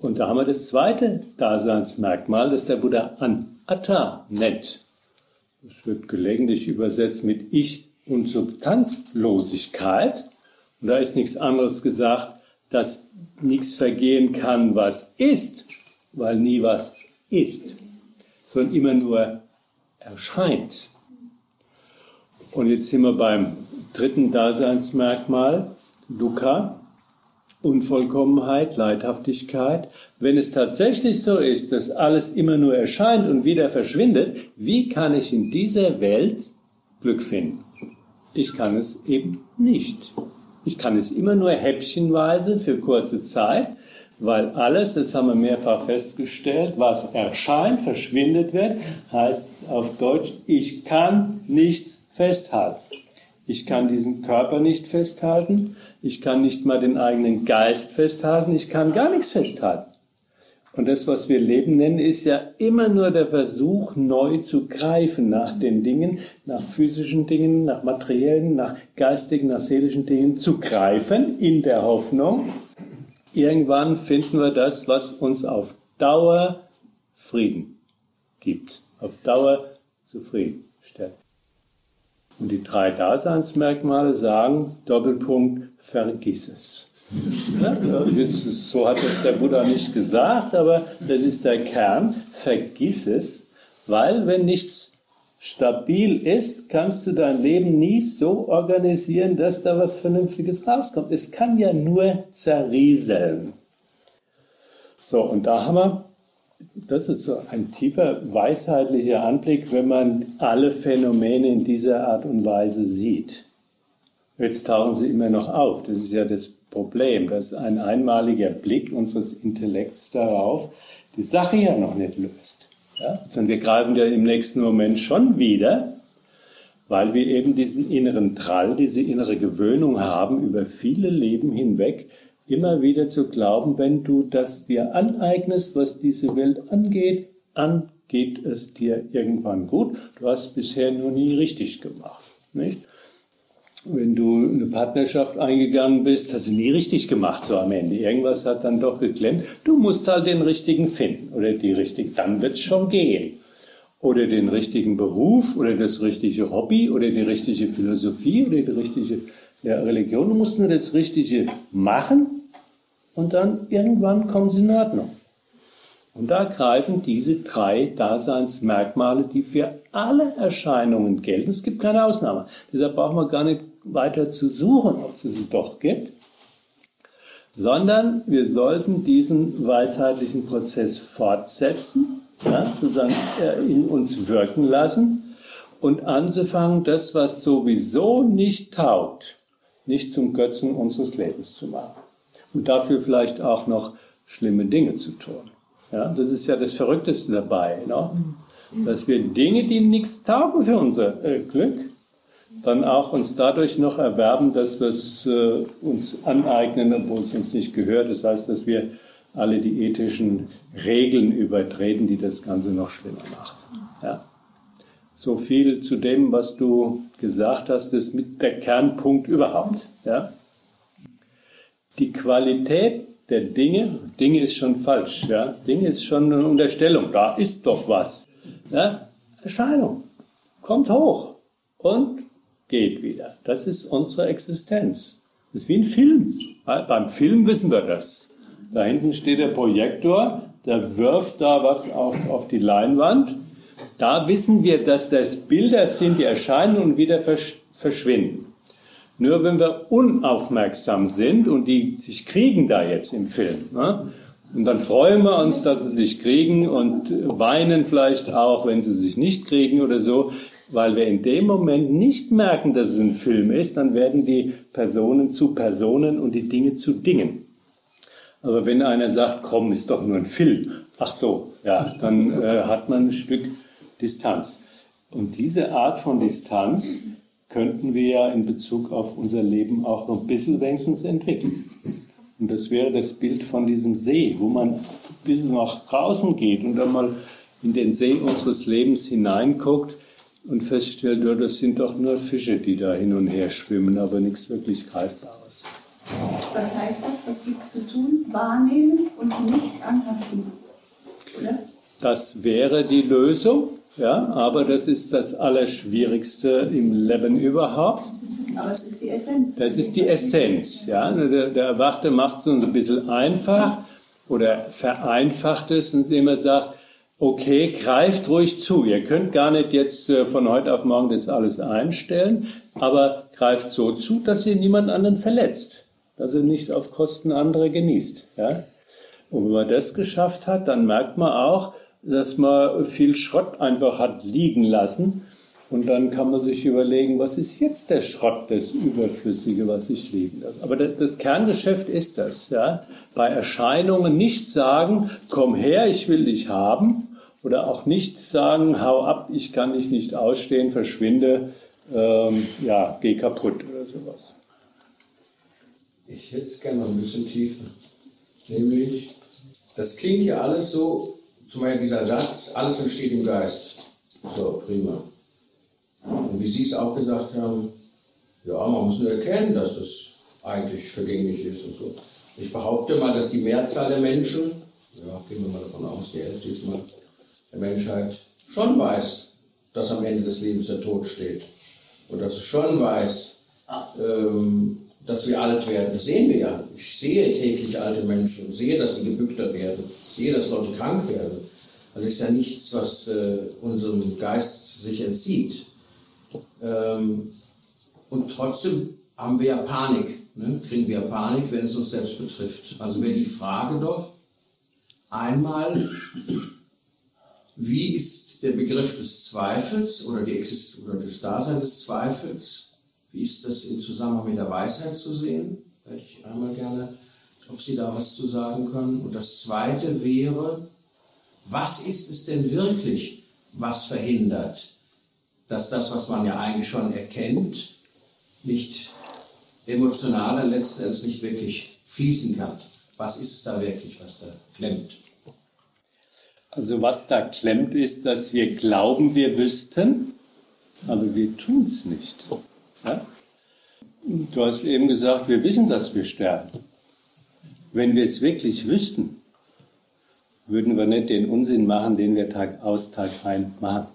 Und da haben wir das zweite Daseinsmerkmal, das der Buddha Anatta nennt. Das wird gelegentlich übersetzt mit Ich und Substanzlosigkeit. Und da ist nichts anderes gesagt, dass nichts vergehen kann, was ist, weil nie was ist, sondern immer nur erscheint. Und jetzt sind wir beim dritten Daseinsmerkmal, Dukkha, Unvollkommenheit, Leidhaftigkeit. Wenn es tatsächlich so ist, dass alles immer nur erscheint und wieder verschwindet, wie kann ich in dieser Welt Glück finden? Ich kann es eben nicht. Ich kann es immer nur häppchenweise für kurze Zeit, weil alles, das haben wir mehrfach festgestellt, was erscheint, verschwindet wird, heißt auf Deutsch, ich kann nichts festhalten. Ich kann diesen Körper nicht festhalten, ich kann nicht mal den eigenen Geist festhalten, ich kann gar nichts festhalten. Und das, was wir Leben nennen, ist ja immer nur der Versuch, neu zu greifen nach den Dingen, nach physischen Dingen, nach materiellen, nach geistigen, nach seelischen Dingen zu greifen, in der Hoffnung, irgendwann finden wir das, was uns auf Dauer Frieden gibt, auf Dauer zufriedenstellt. Und die drei Daseinsmerkmale sagen, Doppelpunkt, vergiss es. Ja, so hat es der Buddha nicht gesagt, aber das ist der Kern. Vergiss es, weil wenn nichts stabil ist, kannst du dein Leben nie so organisieren, dass da was Vernünftiges rauskommt. Es kann ja nur zerrieseln. So, und da haben wir, das ist so ein tiefer weisheitlicher Anblick, wenn man alle Phänomene in dieser Art und Weise sieht. Jetzt tauchen sie immer noch auf. Das ist ja das Problem, dass ein einmaliger Blick unseres Intellekts darauf die Sache ja noch nicht löst. Ja? Sondern wir greifen ja im nächsten Moment schon wieder, weil wir eben diesen inneren Trall, diese innere Gewöhnung haben, über viele Leben hinweg immer wieder zu glauben, wenn du das dir aneignest, was diese Welt angeht, angeht es dir irgendwann gut. Du hast bisher nur nie richtig gemacht. Nicht? wenn du eine Partnerschaft eingegangen bist, hast du nie richtig gemacht so am Ende. Irgendwas hat dann doch geklemmt. Du musst halt den richtigen finden oder die richtige, dann wird's schon gehen. Oder den richtigen Beruf oder das richtige Hobby oder die richtige Philosophie oder die richtige Religion. Du musst nur das Richtige machen und dann irgendwann kommen sie in Ordnung. Und da greifen diese drei Daseinsmerkmale, die für alle Erscheinungen gelten. Es gibt keine Ausnahme. Deshalb brauchen wir gar nicht weiter zu suchen, ob es sie doch gibt, sondern wir sollten diesen weisheitlichen Prozess fortsetzen, ja, sozusagen äh, in uns wirken lassen und anzufangen, das, was sowieso nicht taugt, nicht zum Götzen unseres Lebens zu machen. Und dafür vielleicht auch noch schlimme Dinge zu tun. Ja, das ist ja das Verrückteste dabei, ne? dass wir Dinge, die nichts taugen für unser äh, Glück, dann auch uns dadurch noch erwerben, dass wir es äh, uns aneignen, obwohl es uns nicht gehört. Das heißt, dass wir alle die ethischen Regeln übertreten, die das Ganze noch schlimmer macht. Ja. So viel zu dem, was du gesagt hast, ist mit der Kernpunkt überhaupt. Ja. Die Qualität der Dinge, Dinge ist schon falsch, ja. Dinge ist schon eine Unterstellung, da ist doch was. Ja. Erscheinung kommt hoch und geht wieder. Das ist unsere Existenz. Das ist wie ein Film. Beim Film wissen wir das. Da hinten steht der Projektor, der wirft da was auf, auf die Leinwand. Da wissen wir, dass das Bilder sind, die erscheinen und wieder verschwinden. Nur wenn wir unaufmerksam sind und die sich kriegen da jetzt im Film, ne? und dann freuen wir uns, dass sie sich kriegen und weinen vielleicht auch, wenn sie sich nicht kriegen oder so, weil wir in dem Moment nicht merken, dass es ein Film ist, dann werden die Personen zu Personen und die Dinge zu Dingen. Aber wenn einer sagt, komm, ist doch nur ein Film, ach so, ja, dann äh, hat man ein Stück Distanz. Und diese Art von Distanz könnten wir ja in Bezug auf unser Leben auch noch ein bisschen wenigstens entwickeln. Und das wäre das Bild von diesem See, wo man ein bisschen nach draußen geht und dann mal in den See unseres Lebens hineinguckt und feststellt, ja, das sind doch nur Fische, die da hin und her schwimmen, aber nichts wirklich Greifbares. Was heißt das? Was gibt es zu tun? Wahrnehmen und nicht anhaften. Oder? Das wäre die Lösung, ja, aber das ist das Allerschwierigste im Leben überhaupt. Aber es ist die Essenz. Das ist die Essenz. Ja? Der, der Erwachte macht es uns ein bisschen einfach oder vereinfacht es, indem er sagt, okay, greift ruhig zu. Ihr könnt gar nicht jetzt äh, von heute auf morgen das alles einstellen, aber greift so zu, dass ihr niemand anderen verletzt, dass ihr nicht auf Kosten anderer genießt. Ja? Und wenn man das geschafft hat, dann merkt man auch, dass man viel Schrott einfach hat liegen lassen. Und dann kann man sich überlegen, was ist jetzt der Schrott, das Überflüssige, was ich liegen lasse. Aber das Kerngeschäft ist das. Ja? Bei Erscheinungen nicht sagen, komm her, ich will dich haben. Oder auch nicht sagen, hau ab, ich kann dich nicht ausstehen, verschwinde, ähm, ja, geh kaputt oder sowas. Ich hätte es gerne noch ein bisschen tiefer. Nämlich, das klingt ja alles so, zum Beispiel dieser Satz, alles entsteht im Geist. So, prima. Und wie Sie es auch gesagt haben, ja, man muss nur erkennen, dass das eigentlich vergänglich ist und so. Ich behaupte mal, dass die Mehrzahl der Menschen, ja, gehen wir mal davon aus, die Hälfte jetzt mal der Menschheit, schon weiß, dass am Ende des Lebens der Tod steht. Und dass es schon weiß, ähm, dass wir alt werden. Das sehen wir ja. Ich sehe täglich alte Menschen, sehe, dass sie gebückter werden, sehe, dass Leute krank werden. Also ist ja nichts, was äh, unserem Geist sich entzieht. Ähm, und trotzdem haben wir ja Panik, ne? kriegen wir ja Panik, wenn es uns selbst betrifft. Also wäre die Frage doch einmal, wie ist der Begriff des Zweifels oder, die Exist oder des Daseins des Zweifels wie ist das im Zusammenhang mit der Weisheit zu sehen? Hätte ich einmal gerne, ob Sie da was zu sagen können. Und das Zweite wäre, was ist es denn wirklich, was verhindert, dass das, was man ja eigentlich schon erkennt, nicht emotional letzten Endes nicht wirklich fließen kann? Was ist es da wirklich, was da klemmt? Also was da klemmt, ist, dass wir glauben, wir wüssten, aber wir tun es nicht. Ja? Du hast eben gesagt, wir wissen, dass wir sterben. Wenn wir es wirklich wüssten, würden wir nicht den Unsinn machen, den wir Tag aus, Tag ein machen.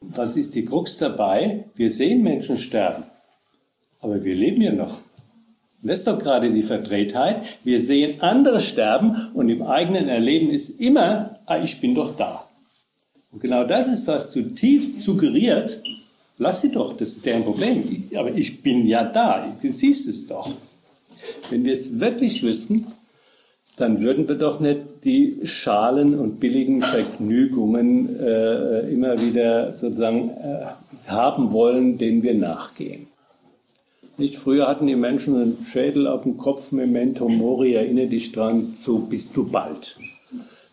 Was ist die Krux dabei? Wir sehen Menschen sterben, aber wir leben ja noch. Das ist doch gerade die Verdrehtheit. Wir sehen andere sterben und im eigenen Erleben ist immer, ah, ich bin doch da. Und genau das ist, was zutiefst suggeriert, Lass sie doch, das ist deren Problem. Aber ich bin ja da, du siehst es doch. Wenn wir es wirklich wüssten, dann würden wir doch nicht die schalen und billigen Vergnügungen äh, immer wieder sozusagen äh, haben wollen, denen wir nachgehen. Nicht früher hatten die Menschen einen Schädel auf dem Kopf, Memento Mori, erinnere dich dran, so bist du bald.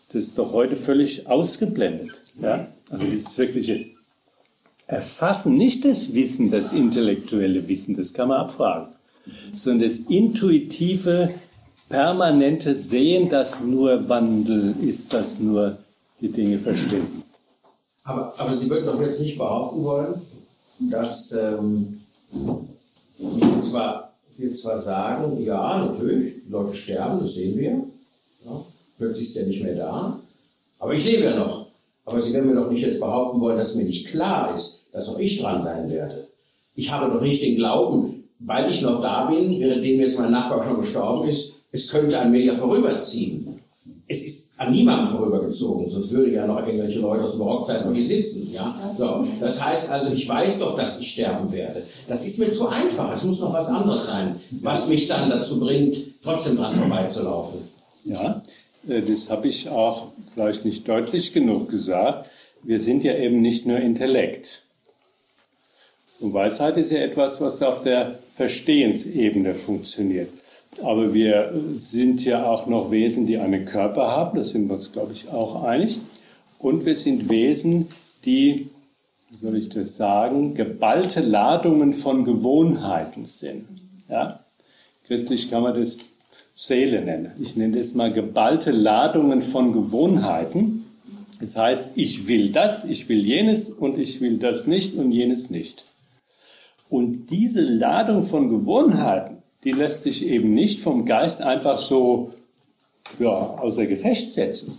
Das ist doch heute völlig ausgeblendet. Ja? Also dieses wirkliche erfassen nicht das Wissen, das intellektuelle Wissen, das kann man abfragen, sondern das intuitive, permanente Sehen, dass nur Wandel ist, dass nur die Dinge verschwinden. Aber, aber Sie würden doch jetzt nicht behaupten wollen, dass ähm, wir, zwar, wir zwar sagen, ja, natürlich, Leute sterben, das sehen wir, ja, plötzlich ist der nicht mehr da, aber ich lebe ja noch. Aber Sie werden mir doch nicht jetzt behaupten wollen, dass mir nicht klar ist, dass auch ich dran sein werde. Ich habe doch nicht den Glauben, weil ich noch da bin, währenddem jetzt mein Nachbar schon gestorben ist, es könnte an mir ja vorüberziehen. Es ist an niemandem vorübergezogen, sonst würde ja noch irgendwelche Leute aus dem Barockzeit noch hier sitzen. Ja? So, das heißt also, ich weiß doch, dass ich sterben werde. Das ist mir zu einfach. Es muss noch was anderes sein, was mich dann dazu bringt, trotzdem dran vorbeizulaufen. Ja, äh, das habe ich auch vielleicht nicht deutlich genug gesagt. Wir sind ja eben nicht nur Intellekt. Und Weisheit ist ja etwas, was auf der Verstehensebene funktioniert. Aber wir sind ja auch noch Wesen, die einen Körper haben, das sind wir uns, glaube ich, auch einig. Und wir sind Wesen, die, wie soll ich das sagen, geballte Ladungen von Gewohnheiten sind. Ja? Christlich kann man das Seele nenne. Ich nenne das mal geballte Ladungen von Gewohnheiten. Das heißt, ich will das, ich will jenes und ich will das nicht und jenes nicht. Und diese Ladung von Gewohnheiten, die lässt sich eben nicht vom Geist einfach so ja, außer Gefecht setzen,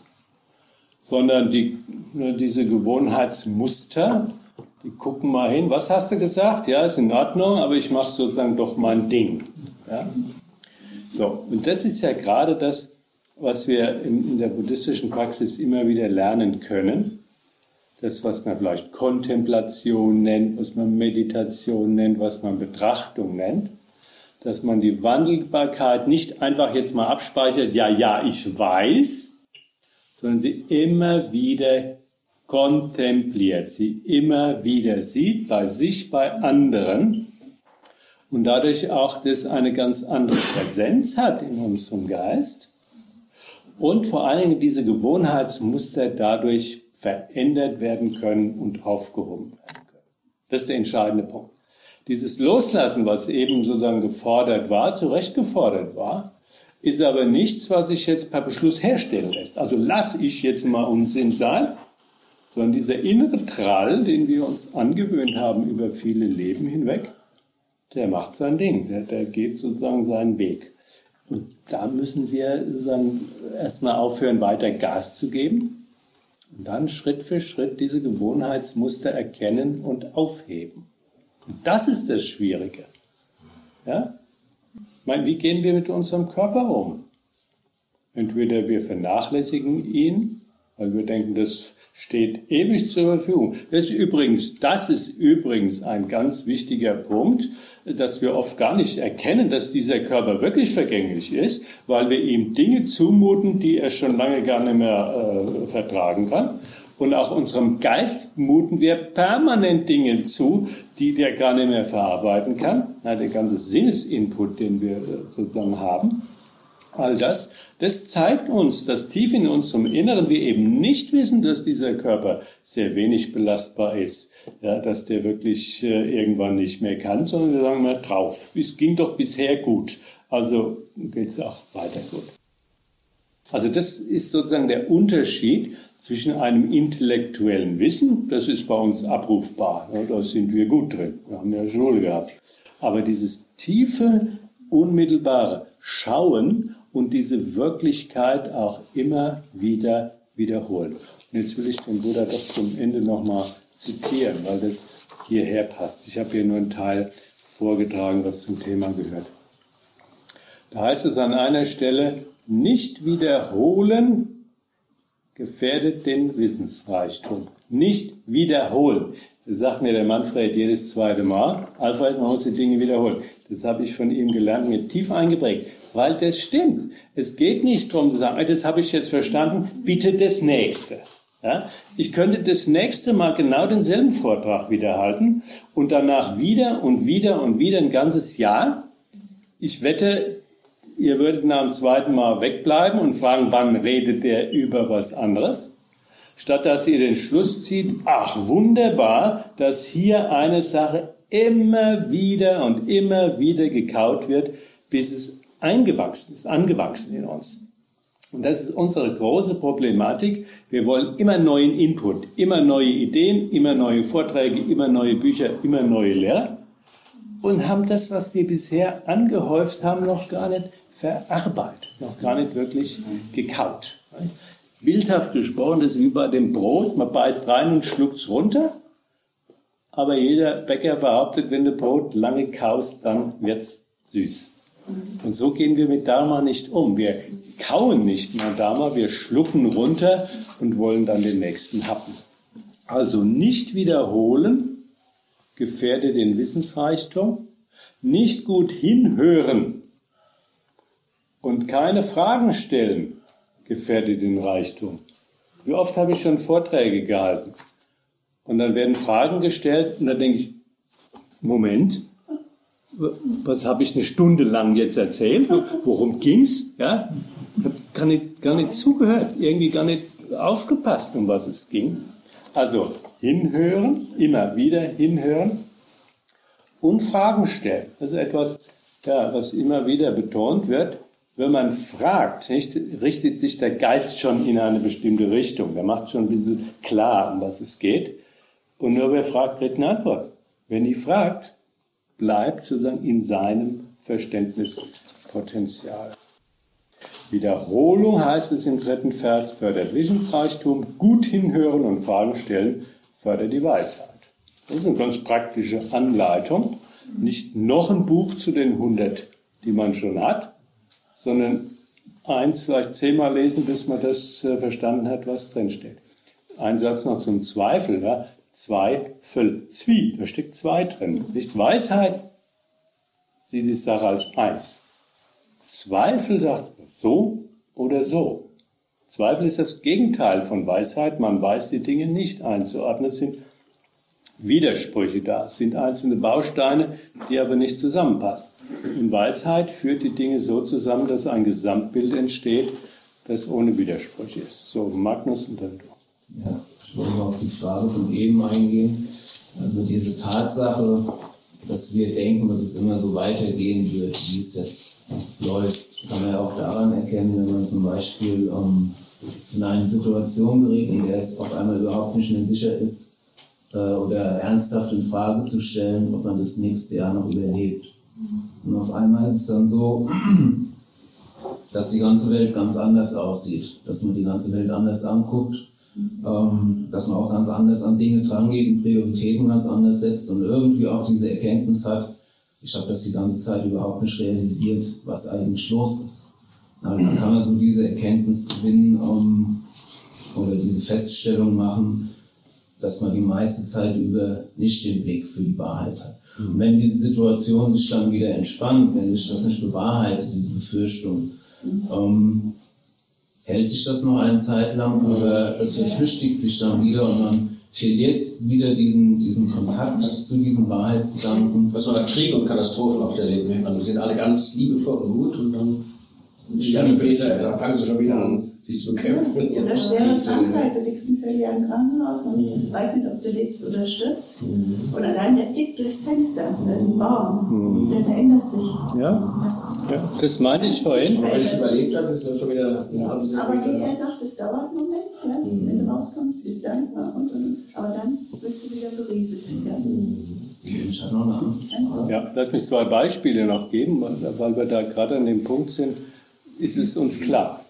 sondern die, diese Gewohnheitsmuster, die gucken mal hin, was hast du gesagt? Ja, ist in Ordnung, aber ich mache sozusagen doch mein Ding. Ja? So, und das ist ja gerade das, was wir in, in der buddhistischen Praxis immer wieder lernen können. Das, was man vielleicht Kontemplation nennt, was man Meditation nennt, was man Betrachtung nennt dass man die Wandelbarkeit nicht einfach jetzt mal abspeichert, ja, ja, ich weiß, sondern sie immer wieder kontempliert, sie immer wieder sieht, bei sich, bei anderen und dadurch auch das eine ganz andere Präsenz hat in unserem Geist und vor allen Dingen diese Gewohnheitsmuster dadurch verändert werden können und aufgehoben werden können. Das ist der entscheidende Punkt. Dieses Loslassen, was eben sozusagen gefordert war, zu Recht gefordert war, ist aber nichts, was sich jetzt per Beschluss herstellen lässt. Also lass ich jetzt mal Unsinn sein, sondern dieser innere Trall, den wir uns angewöhnt haben über viele Leben hinweg, der macht sein Ding, der, der geht sozusagen seinen Weg. Und da müssen wir sozusagen erstmal aufhören, weiter Gas zu geben und dann Schritt für Schritt diese Gewohnheitsmuster erkennen und aufheben. Und das ist das Schwierige. Ja? Ich meine, wie gehen wir mit unserem Körper um? Entweder wir vernachlässigen ihn, weil wir denken, das steht ewig zur Verfügung. Das ist übrigens, das ist übrigens ein ganz wichtiger Punkt, dass wir oft gar nicht erkennen, dass dieser Körper wirklich vergänglich ist, weil wir ihm Dinge zumuten, die er schon lange gar nicht mehr äh, vertragen kann. Und auch unserem Geist muten wir permanent Dinge zu, die der gar nicht mehr verarbeiten kann. Ja, der ganze Sinnesinput, den wir äh, sozusagen haben. All das, das zeigt uns, dass tief in unserem Inneren wir eben nicht wissen, dass dieser Körper sehr wenig belastbar ist, ja, dass der wirklich äh, irgendwann nicht mehr kann, sondern wir sagen mal drauf. Es ging doch bisher gut, also geht es auch weiter gut. Also das ist sozusagen der Unterschied zwischen einem intellektuellen Wissen, das ist bei uns abrufbar, ja, da sind wir gut drin, wir haben ja Schule gehabt, aber dieses tiefe, unmittelbare Schauen und diese Wirklichkeit auch immer wieder wiederholen. Und jetzt will ich den Buddha doch zum Ende nochmal zitieren, weil das hierher passt. Ich habe hier nur einen Teil vorgetragen, was zum Thema gehört. Da heißt es an einer Stelle, nicht wiederholen gefährdet den Wissensreichtum. Nicht wiederholen. Das sagt mir der Manfred jedes zweite Mal. Alfred, man muss die Dinge wiederholen. Das habe ich von ihm gelernt, mir tief eingeprägt. Weil das stimmt. Es geht nicht darum zu sagen, das habe ich jetzt verstanden, bitte das nächste. Ja? Ich könnte das nächste Mal genau denselben Vortrag wiederhalten und danach wieder und wieder und wieder ein ganzes Jahr. Ich wette, ihr würdet nach dem zweiten Mal wegbleiben und fragen, wann redet der über was anderes? Statt dass ihr den Schluss zieht, ach wunderbar, dass hier eine Sache immer wieder und immer wieder gekaut wird, bis es eingewachsen ist, angewachsen in uns. Und das ist unsere große Problematik. Wir wollen immer neuen Input, immer neue Ideen, immer neue Vorträge, immer neue Bücher, immer neue Lehrer und haben das, was wir bisher angehäuft haben, noch gar nicht verarbeitet, noch gar nicht wirklich gekaut. Bildhaft gesprochen, das ist wie bei dem Brot, man beißt rein und schluckt es runter. Aber jeder Bäcker behauptet, wenn du Brot lange kaust, dann wird es süß. Und so gehen wir mit Dharma nicht um. Wir kauen nicht mehr Dharma, wir schlucken runter und wollen dann den nächsten happen. Also nicht wiederholen gefährdet den Wissensreichtum, nicht gut hinhören und keine Fragen stellen gefährdet den Reichtum. Wie oft habe ich schon Vorträge gehalten? Und dann werden Fragen gestellt und dann denke ich, Moment, was habe ich eine Stunde lang jetzt erzählt? Worum ging's? Ja, habe gar nicht, gar nicht zugehört, irgendwie gar nicht aufgepasst, um was es ging. Also hinhören, immer wieder hinhören und Fragen stellen. Das ist etwas, ja, was immer wieder betont wird. Wenn man fragt, nicht, richtet sich der Geist schon in eine bestimmte Richtung. Der macht schon ein bisschen klar, um was es geht. Und nur wer fragt, kriegt eine Antwort. Wenn ihr fragt, bleibt sozusagen in seinem Verständnispotenzial. Wiederholung heißt es im dritten Vers, fördert Wissensreichtum, gut hinhören und Fragen stellen, fördert die Weisheit. Das ist eine ganz praktische Anleitung. Nicht noch ein Buch zu den 100, die man schon hat, sondern eins, vielleicht zehnmal lesen, bis man das äh, verstanden hat, was drinsteht. Ein Satz noch zum Zweifel. Ja? Zweifel, Zwie, da steckt zwei drin. Nicht Weisheit, sieht die Sache als eins. Zweifel sagt so oder so. Zweifel ist das Gegenteil von Weisheit. Man weiß die Dinge nicht einzuordnen. Sind Widersprüche da, sind einzelne Bausteine, die aber nicht zusammenpassen. Und Weisheit führt die Dinge so zusammen, dass ein Gesamtbild entsteht, das ohne Widersprüche ist. So, Magnus und dann du. Ja, ich wollte mal auf die Frage von eben eingehen. Also diese Tatsache, dass wir denken, dass es immer so weitergehen wird, wie es jetzt läuft, kann man ja auch daran erkennen, wenn man zum Beispiel ähm, in eine Situation gerät, in der es auf einmal überhaupt nicht mehr sicher ist äh, oder ernsthaft in Frage zu stellen, ob man das nächste Jahr noch überlebt. Und auf einmal ist es dann so, dass die ganze Welt ganz anders aussieht, dass man die ganze Welt anders anguckt, ähm, dass man auch ganz anders an Dinge drangeht und Prioritäten ganz anders setzt und irgendwie auch diese Erkenntnis hat, ich habe das die ganze Zeit überhaupt nicht realisiert, was eigentlich los ist. dann kann man so diese Erkenntnis gewinnen um, oder diese Feststellung machen, dass man die meiste Zeit über nicht den Blick für die Wahrheit hat. Und wenn diese Situation sich dann wieder entspannt, wenn sich das nicht bewahrheitet, diese Befürchtung, ähm, hält sich das noch eine Zeit lang oder das verflüchtigt sich dann wieder und man verliert wieder diesen, diesen Kontakt zu diesen Wahrheitsgedanken. Was man da Krieg und Katastrophen auf der Welt nennt. Also sind alle ganz liebevoll und gut und dann später, dann fangen sie schon wieder an, sich zu bekämpfen. Oder schwere Krankheit, du liegst ein Vierteljahr im Krankenhaus und mhm. weißt nicht, ob du lebst oder stirbst. Mhm. Und allein der Blick durchs Fenster, da ist ein Baum, mhm. der verändert sich. Ja, ja. das meinte ich vorhin. Weil ich überlebt hast, ist dann schon wieder eine halbe Aber wie er sagt, es dauert einen Moment, ja? Mhm. wenn du rauskommst, ist dann, und, und, aber dann bist du wieder berieselt. Ja? Ja, lass mich zwei Beispiele noch geben, weil wir da gerade an dem Punkt sind, ist es uns klar.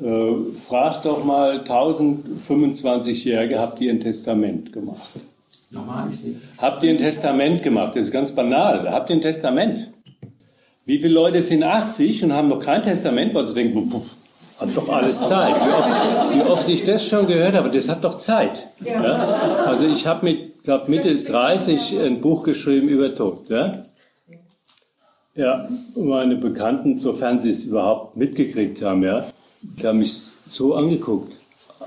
Äh, fragt doch mal 1025-Jährige, habt ihr ein Testament gemacht? Nochmal, ich nicht. Habt ihr ein Testament gemacht? Das ist ganz banal. Habt ihr ein Testament? Wie viele Leute sind 80 und haben noch kein Testament, weil sie denken, puh, hat doch alles Zeit. Wie oft, wie oft, ich das schon gehört habe, das hat doch Zeit. Ja. Ja? Also ich habe mit, glaube Mitte 30 ein Buch geschrieben über Tod. Ja? Ja, meine Bekannten, sofern sie es überhaupt mitgekriegt haben, ja, die haben mich so angeguckt.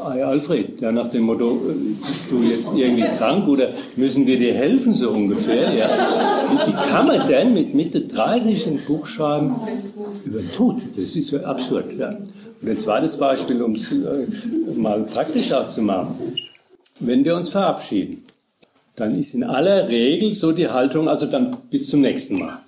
Hey Alfred, ja, nach dem Motto, bist du jetzt irgendwie krank oder müssen wir dir helfen, so ungefähr? Ja. Wie kann man denn mit Mitte 30 ein Buch schreiben über den Tod? Das ist so absurd. Ja. Und ein zweites Beispiel, um es äh, mal praktisch auszumachen. Wenn wir uns verabschieden, dann ist in aller Regel so die Haltung, also dann bis zum nächsten Mal.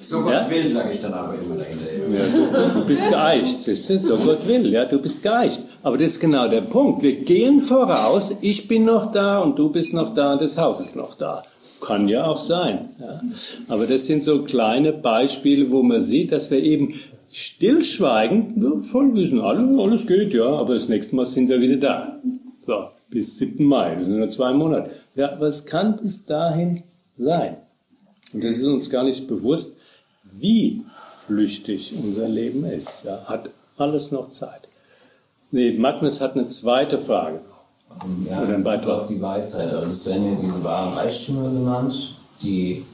So Gott ja? will, sage ich dann aber immer dahinter. Ja, du, bist geeicht, siehst du? So Gott will, ja, du bist geeicht. Aber das ist genau der Punkt. Wir gehen voraus, ich bin noch da und du bist noch da und das Haus ist noch da. Kann ja auch sein. Ja. Aber das sind so kleine Beispiele, wo man sieht, dass wir eben stillschweigen, ja, schon wissen alle, alles geht, ja, aber das nächste Mal sind wir wieder da. So, bis 7. Mai, das sind nur zwei Monate. Ja, es kann bis dahin sein. Und das ist uns gar nicht bewusst, wie flüchtig unser Leben ist. Ja, hat alles noch Zeit. Nee, Magnus hat eine zweite Frage. Ja, Oder ein Beitrag. auf die Weisheit. Also es werden ja diese wahren Reichtümer genannt, die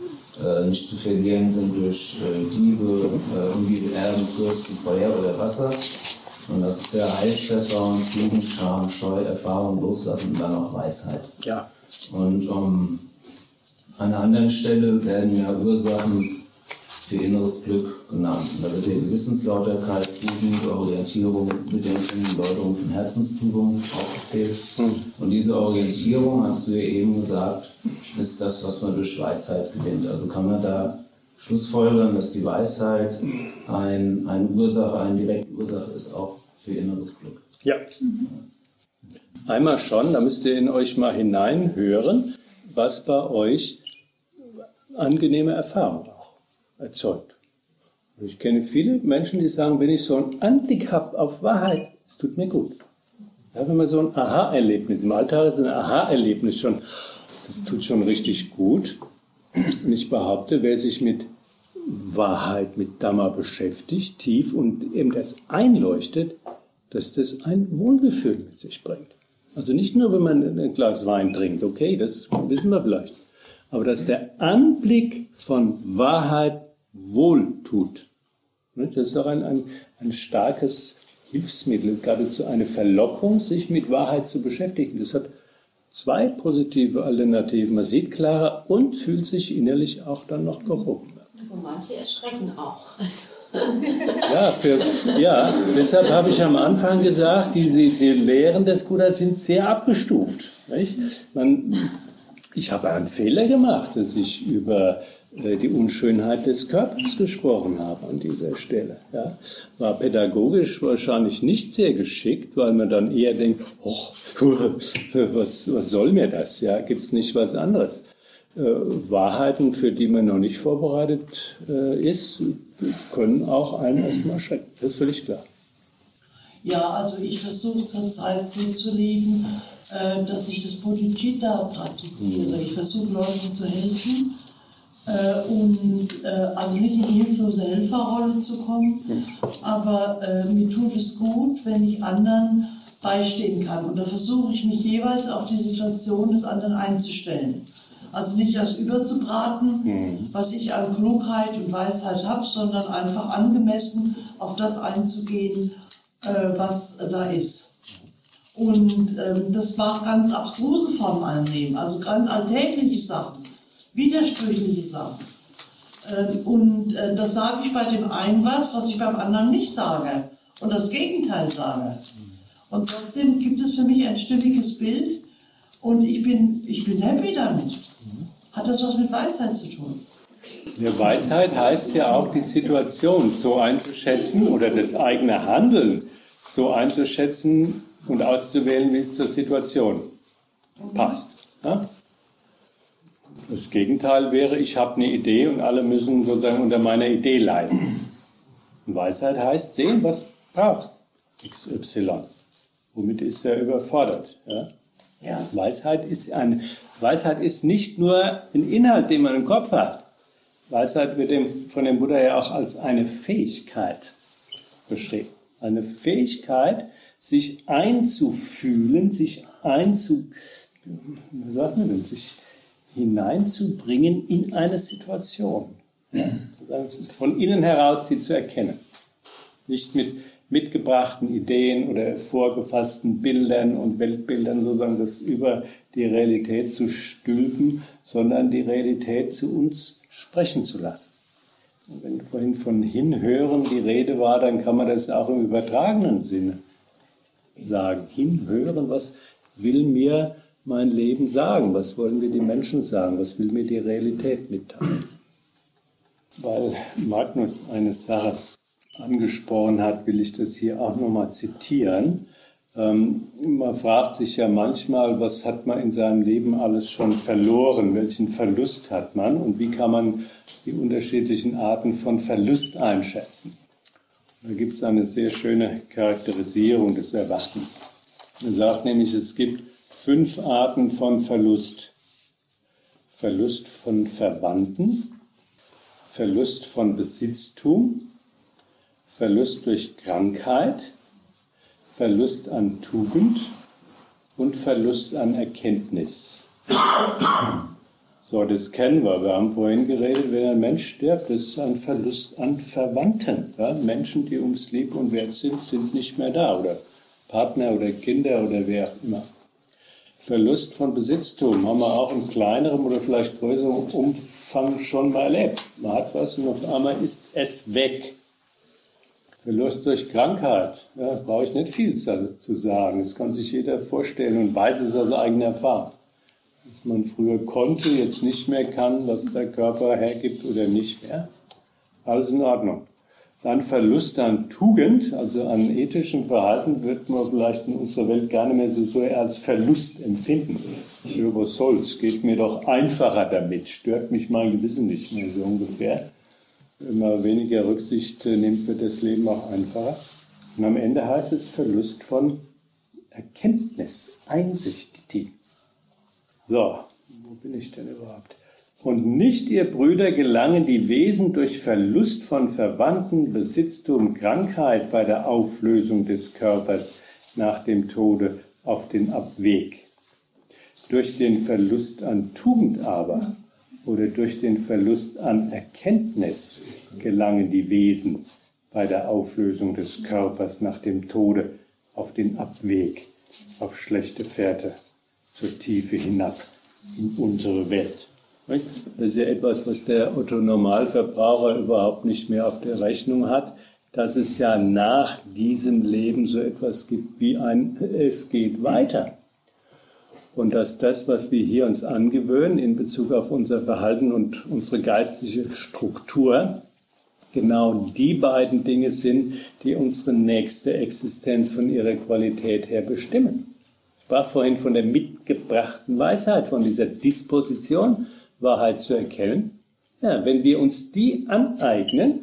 äh, nicht zu verlieren sind durch äh, Diebe, äh, irgendwie Erden, Fürsten, Feuer oder Wasser. Und das ist ja Heilsvertrauen, Frieden, Scham, Scheu, Erfahrung, Loslassen und dann auch Weisheit. Ja. Und um, an einer anderen Stelle werden ja Ursachen für inneres Glück genannt. Da wird die Gewissenslauterkeit, Jugend, Orientierung mit der Läuterung von Herzenstugungen aufgezählt. Und diese Orientierung, hast du ja eben gesagt, ist das, was man durch Weisheit gewinnt. Also kann man da schlussfolgern, dass die Weisheit ein, eine Ursache, eine direkte Ursache ist, auch für inneres Glück. Ja. Einmal schon, da müsst ihr in euch mal hineinhören, was bei euch angenehme Erfahrungen auch erzeugt. Ich kenne viele Menschen, die sagen, wenn ich so ein Anblick habe auf Wahrheit, es tut mir gut. Ja, wenn man so ein Aha-Erlebnis, im Alltag ist ein Aha-Erlebnis schon, das tut schon richtig gut. Und ich behaupte, wer sich mit Wahrheit, mit Dhamma beschäftigt, tief und eben das einleuchtet, dass das ein Wohlgefühl mit sich bringt. Also nicht nur, wenn man ein Glas Wein trinkt, okay, das wissen wir vielleicht, aber dass der Anblick von Wahrheit wohl tut. Das ist auch ein, ein, ein starkes Hilfsmittel, geradezu eine Verlockung, sich mit Wahrheit zu beschäftigen. Das hat zwei positive Alternativen. Man sieht klarer und fühlt sich innerlich auch dann noch gehoben. Und manche erschrecken auch. Ja, für, ja deshalb habe ich am Anfang gesagt, die, die, die Lehren des Buddha sind sehr abgestuft. Man, ich habe einen Fehler gemacht, dass ich über die Unschönheit des Körpers gesprochen habe an dieser Stelle. Ja. War pädagogisch wahrscheinlich nicht sehr geschickt, weil man dann eher denkt, oh, was, was soll mir das? Ja, Gibt es nicht was anderes? Äh, Wahrheiten, für die man noch nicht vorbereitet äh, ist, können auch einen erstmal schrecken. Das ist völlig klar. Ja, also ich versuche zurzeit so zu leben, äh, dass ich das Bodhicitta praktiziere. Ich versuche Leuten zu helfen äh, und äh, also nicht in die hilflose Helferrolle zu kommen, aber äh, mir tut es gut, wenn ich anderen beistehen kann. Und da versuche ich mich jeweils auf die Situation des anderen einzustellen. Also nicht erst überzubraten, mhm. was ich an Klugheit und Weisheit habe, sondern einfach angemessen auf das einzugehen, äh, was da ist. Und ähm, das war ganz abstruse Formen annehmen, also ganz alltägliche Sachen, widersprüchliche Sachen. Ähm, und äh, da sage ich bei dem einen was, was ich beim anderen nicht sage und das Gegenteil sage. Und trotzdem gibt es für mich ein stimmiges Bild und ich bin, ich bin happy damit. Hat das was mit Weisheit zu tun? Ja, Weisheit heißt ja auch, die Situation so einzuschätzen oder das eigene Handeln so einzuschätzen und auszuwählen, wie es zur Situation passt. Ja? Das Gegenteil wäre, ich habe eine Idee und alle müssen sozusagen unter meiner Idee leiden. Und Weisheit heißt sehen, was braucht XY. Womit ist er überfordert? Ja? Ja. Weisheit ist eine, Weisheit ist nicht nur ein Inhalt, den man im Kopf hat. Weisheit wird dem, von dem Buddha ja auch als eine Fähigkeit beschrieben. Eine Fähigkeit, sich einzufühlen, sich einzu, wie sagt man denn, sich hineinzubringen in eine Situation. Ja, von innen heraus sie zu erkennen. Nicht mit mitgebrachten Ideen oder vorgefassten Bildern und Weltbildern sozusagen das über die Realität zu stülpen, sondern die Realität zu uns sprechen zu lassen. Und wenn vorhin von Hinhören die Rede war, dann kann man das auch im übertragenen Sinne sagen. Hinhören, was will mir mein Leben sagen? Was wollen mir die Menschen sagen? Was will mir die Realität mitteilen? Weil Magnus eine Sache angesprochen hat, will ich das hier auch nochmal zitieren. Ähm, man fragt sich ja manchmal, was hat man in seinem Leben alles schon verloren? Welchen Verlust hat man? Und wie kann man die unterschiedlichen Arten von Verlust einschätzen? Da gibt es eine sehr schöne Charakterisierung des Erwachens. Er sagt nämlich, es gibt fünf Arten von Verlust. Verlust von Verwandten, Verlust von Besitztum, Verlust durch Krankheit, Verlust an Tugend und Verlust an Erkenntnis. So, das kennen wir. Wir haben vorhin geredet, wenn ein Mensch stirbt, das ist ein Verlust an Verwandten. Ja? Menschen, die uns lieb und wert sind, sind nicht mehr da. Oder Partner oder Kinder oder wer auch immer. Verlust von Besitztum haben wir auch in kleinerem oder vielleicht größerem Umfang schon mal erlebt. Man hat was und auf einmal ist es weg. Verlust durch Krankheit, ja, brauche ich nicht viel zu, sagen. Das kann sich jeder vorstellen und weiß es aus eigener Erfahrung. Was man früher konnte, jetzt nicht mehr kann, was der Körper hergibt oder nicht mehr. Alles in Ordnung. Dann Verlust an Tugend, also an ethischem Verhalten, wird man vielleicht in unserer Welt gar nicht mehr so, so als Verlust empfinden. Ja, was soll's, geht mir doch einfacher damit, stört mich mein Gewissen nicht mehr so ungefähr. Man weniger Rücksicht nimmt, wird das Leben auch einfacher. Und am Ende heißt es Verlust von Erkenntnis, Einsicht. So, wo bin ich denn überhaupt? Und nicht ihr Brüder gelangen die Wesen durch Verlust von Verwandten, Besitztum, Krankheit bei der Auflösung des Körpers nach dem Tode auf den Abweg. Durch den Verlust an Tugend aber oder durch den Verlust an Erkenntnis gelangen die Wesen bei der Auflösung des Körpers nach dem Tode auf den Abweg, auf schlechte Fährte zur Tiefe hinab in unsere Welt. Das ist ja etwas, was der Otto Normalverbraucher überhaupt nicht mehr auf der Rechnung hat, dass es ja nach diesem Leben so etwas gibt wie ein Es geht weiter. Und dass das, was wir hier uns angewöhnen in Bezug auf unser Verhalten und unsere geistige Struktur, genau die beiden Dinge sind, die unsere nächste Existenz von ihrer Qualität her bestimmen. Ich sprach vorhin von der mitgebrachten Weisheit, von dieser Disposition, Wahrheit zu erkennen. Ja, wenn wir uns die aneignen,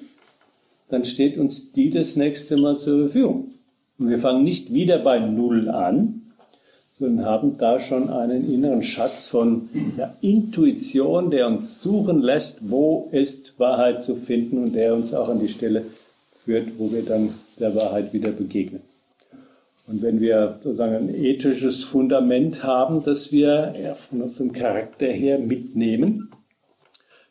dann steht uns die das nächste Mal zur Verfügung. Und wir fangen nicht wieder bei Null an, sondern haben da schon einen inneren Schatz von der Intuition, der uns suchen lässt, wo ist Wahrheit zu finden und der uns auch an die Stelle führt, wo wir dann der Wahrheit wieder begegnen. Und wenn wir sozusagen ein ethisches Fundament haben, das wir von unserem Charakter her mitnehmen,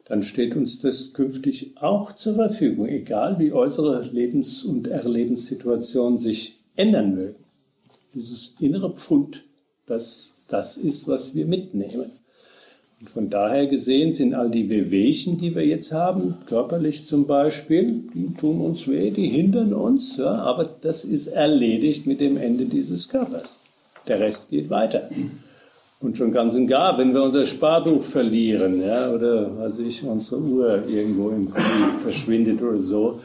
dann steht uns das künftig auch zur Verfügung, egal wie äußere Lebens- und Erlebenssituationen sich ändern mögen. Dieses innere Pfund, das das ist, was wir mitnehmen. Von daher gesehen sind all die Wehwehchen, die wir jetzt haben, körperlich zum Beispiel, die tun uns weh, die hindern uns, ja, aber das ist erledigt mit dem Ende dieses Körpers. Der Rest geht weiter. Und schon ganz und gar, wenn wir unser Sparbuch verlieren, ja, oder weiß ich, unsere Uhr irgendwo im Krieg verschwindet oder so,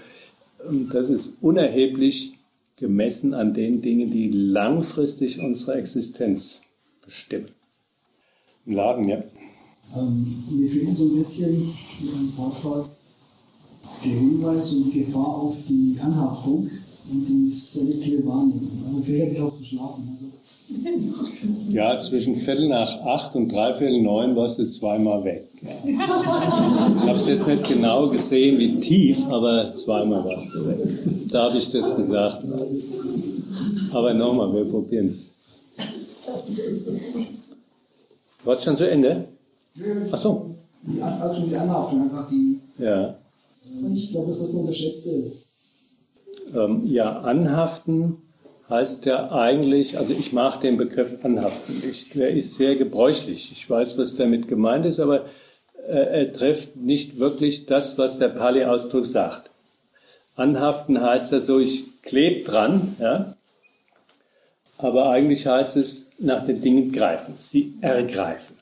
ähm, das ist unerheblich gemessen an den Dingen, die langfristig unsere Existenz bestimmen. Im Laden, ja. Ähm, mir fehlt so ein bisschen mit einem Vortrag der Hinweis und die Gefahr auf die Anhaftung und die selektive Wahrnehmung. Also vielleicht habe ich auch verschlafen. Also. Ja, zwischen Viertel nach acht und dreiviertel neun warst du zweimal weg. Ich habe es jetzt nicht genau gesehen, wie tief, aber zweimal warst du weg. Da habe ich das gesagt. Aber nochmal, wir probieren es. War es schon zu Ende? Ach so. Die, also die Anhaftung, einfach die. Ja. Ich glaube, das ist das unterschätzte. Ähm, ja, anhaften heißt ja eigentlich, also ich mag den Begriff anhaften. Ich, der ist sehr gebräuchlich. Ich weiß, was damit gemeint ist, aber äh, er trifft nicht wirklich das, was der Pali-Ausdruck sagt. Anhaften heißt ja so, ich klebe dran, ja. Aber eigentlich heißt es nach den Dingen greifen, sie ergreifen.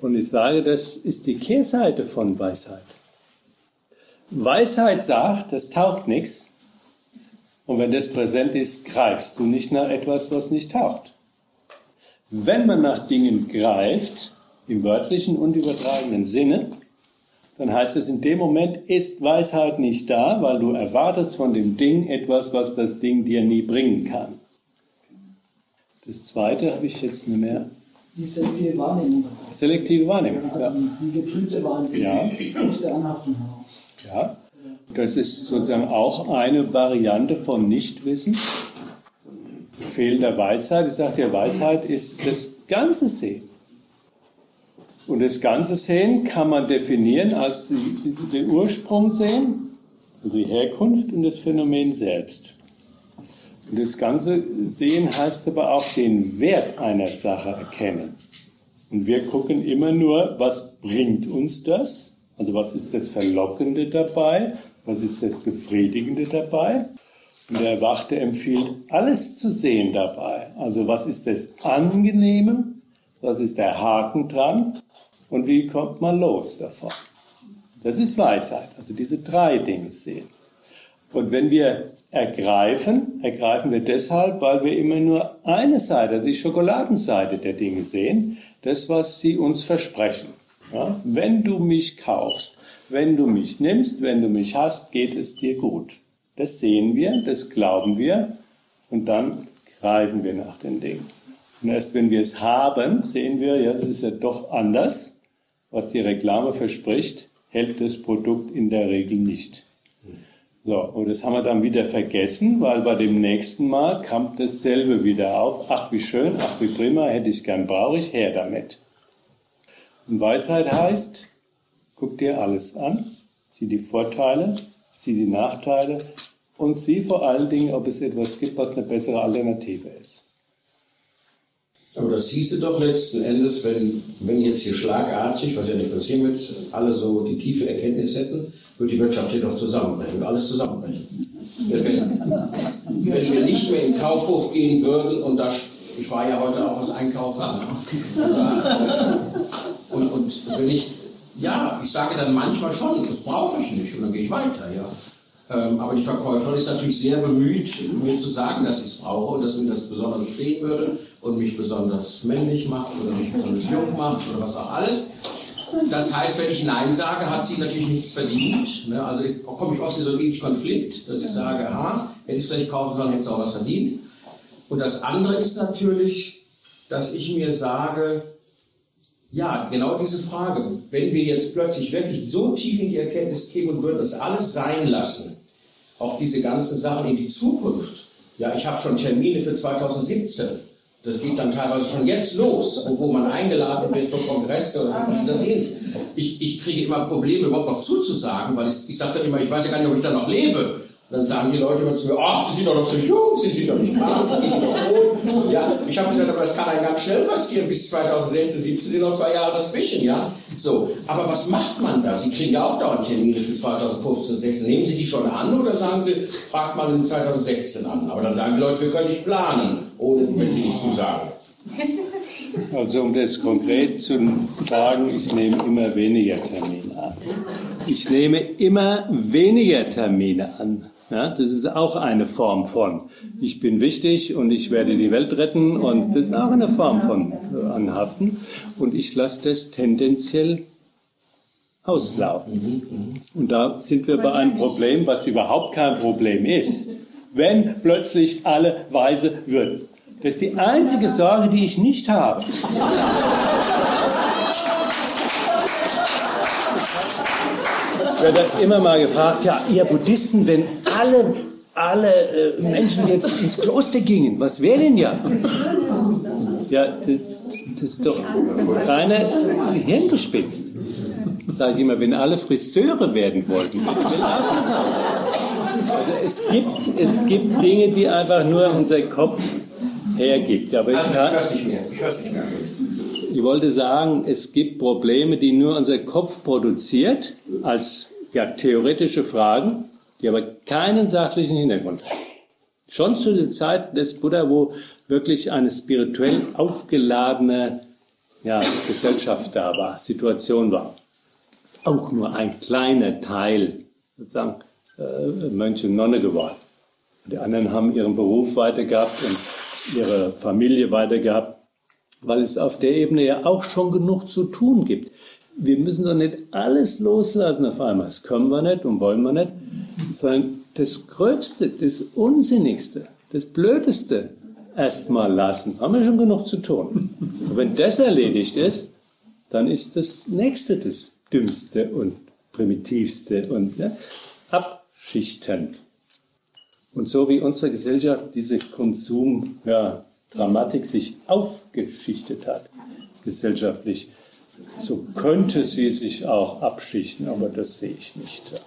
Und ich sage, das ist die Kehrseite von Weisheit. Weisheit sagt, das taucht nichts. Und wenn das präsent ist, greifst du nicht nach etwas, was nicht taucht. Wenn man nach Dingen greift, im wörtlichen und übertragenen Sinne, dann heißt es, in dem Moment ist Weisheit nicht da, weil du erwartest von dem Ding etwas, was das Ding dir nie bringen kann. Das zweite habe ich jetzt nicht mehr. Die selektive Wahrnehmung. Selektive Wahrnehmung, Ja, Die geprüfte Wahrnehmung Ja. aus der Anhaftung heraus. Ja, das ist sozusagen auch eine Variante von Nichtwissen, fehlender Weisheit. Ich sage ja, Weisheit ist das ganze Sehen. Und das ganze Sehen kann man definieren als den Ursprung sehen, also die Herkunft und das Phänomen selbst. Das ganze Sehen heißt aber auch den Wert einer Sache erkennen. Und wir gucken immer nur, was bringt uns das? Also was ist das Verlockende dabei? Was ist das Befriedigende dabei? Und der Erwachte empfiehlt, alles zu sehen dabei. Also was ist das Angenehme? was ist der Haken dran und wie kommt man los davon. Das ist Weisheit, also diese drei Dinge sehen. Und wenn wir ergreifen, ergreifen wir deshalb, weil wir immer nur eine Seite, die Schokoladenseite der Dinge sehen, das, was sie uns versprechen. Ja? Wenn du mich kaufst, wenn du mich nimmst, wenn du mich hast, geht es dir gut. Das sehen wir, das glauben wir und dann greifen wir nach den Dingen. Und erst wenn wir es haben, sehen wir, ja, das ist ja doch anders, was die Reklame verspricht, hält das Produkt in der Regel nicht. So, und das haben wir dann wieder vergessen, weil bei dem nächsten Mal kam dasselbe wieder auf. Ach, wie schön, ach, wie prima, hätte ich gern, brauche ich, her damit. Und Weisheit heißt, guck dir alles an, sieh die Vorteile, sieh die Nachteile und sieh vor allen Dingen, ob es etwas gibt, was eine bessere Alternative ist. Aber das hieße doch letzten Endes, wenn, wenn jetzt hier schlagartig, was ja nicht passieren wird, alle so die tiefe Erkenntnis hätten, würde die Wirtschaft hier doch zusammenbrechen, würde alles zusammenbrechen. Wenn, wir nicht mehr in den Kaufhof gehen würden und da, ich war ja heute auch was einkaufen, und, und wenn ich, ja, ich sage dann manchmal schon, das brauche ich nicht und dann gehe ich weiter, ja. Ähm, aber die Verkäuferin ist natürlich sehr bemüht, mir zu sagen, dass ich es brauche und dass mir das besonders stehen würde und mich besonders männlich macht oder mich besonders jung macht oder was auch alles. Das heißt, wenn ich Nein sage, hat sie natürlich nichts verdient. Ne? Also komme ich oft in so einen Konflikt, dass ich sage, aha, hätte ich es vielleicht kaufen sollen, hätte es auch was verdient. Und das andere ist natürlich, dass ich mir sage, ja, genau diese Frage. Wenn wir jetzt plötzlich wirklich so tief in die Erkenntnis kämen und würden es alles sein lassen, auch diese ganzen Sachen in die Zukunft. Ja, ich habe schon Termine für 2017. Das geht dann teilweise schon jetzt los, wo, man eingeladen wird für Kongresse oder wie das ist. Ich, ich kriege immer Probleme, überhaupt noch zuzusagen, weil ich, ich sage dann immer, ich weiß ja gar nicht, ob ich da noch lebe. Dann sagen die Leute immer zu mir, ach, Sie sind doch noch so jung, Sie sind doch nicht krank, Sie sind doch rot. Ja, ich habe gesagt, aber das kann einem ganz schnell passieren, bis 2016, 17 sind noch zwei Jahre dazwischen, ja. So, aber was macht man da? Sie kriegen ja auch dauernd Termine für 2015, 16. Nehmen Sie die schon an oder sagen Sie, fragt man in 2016 an? Aber dann sagen die Leute, wir können nicht planen, ohne, wenn Sie nicht zusagen. Also um das konkret zu sagen, ich nehme immer weniger Termine an. Ich nehme immer weniger Termine an. Ja, das ist auch eine Form von, ich bin wichtig und ich werde die Welt retten und das ist auch eine Form von Anhaften und ich lasse das tendenziell auslaufen. Und da sind wir bei einem Problem, was überhaupt kein Problem ist. Wenn plötzlich alle weise würden. Das ist die einzige Sorge, die ich nicht habe. Ich werde immer mal gefragt, ja, ihr Buddhisten, wenn alle, alle äh, Menschen jetzt ins Kloster gingen, was wäre denn ja? Ja, das ist doch reiner Hirngespitzt. Sage ich immer, wenn alle Friseure werden wollten. Also es gibt, es gibt Dinge, die einfach nur unser Kopf hergibt. Aber also, ich höre es nicht mehr. Ich höre es nicht mehr. Ich wollte sagen, es gibt Probleme, die nur unser Kopf produziert, als ja, theoretische Fragen, die aber keinen sachlichen Hintergrund haben. Schon zu der Zeit des Buddha, wo wirklich eine spirituell aufgeladene ja, Gesellschaft da war, Situation war. Auch nur ein kleiner Teil, sozusagen, äh, Mönche und Nonne geworden. Die anderen haben ihren Beruf weitergehabt und ihre Familie weitergehabt, weil es auf der Ebene ja auch schon genug zu tun gibt. Wir müssen doch nicht alles loslassen auf einmal. Das können wir nicht und wollen wir nicht, sondern das Gröbste, das Unsinnigste, das Blödeste erstmal lassen. Haben wir schon genug zu tun. Und wenn das erledigt ist, dann ist das Nächste das Dümmste und Primitivste und ne, abschichten. Und so wie unsere Gesellschaft diese Konsumdramatik ja, sich aufgeschichtet hat, gesellschaftlich, so könnte sie sich auch abschichten, aber das sehe ich nicht.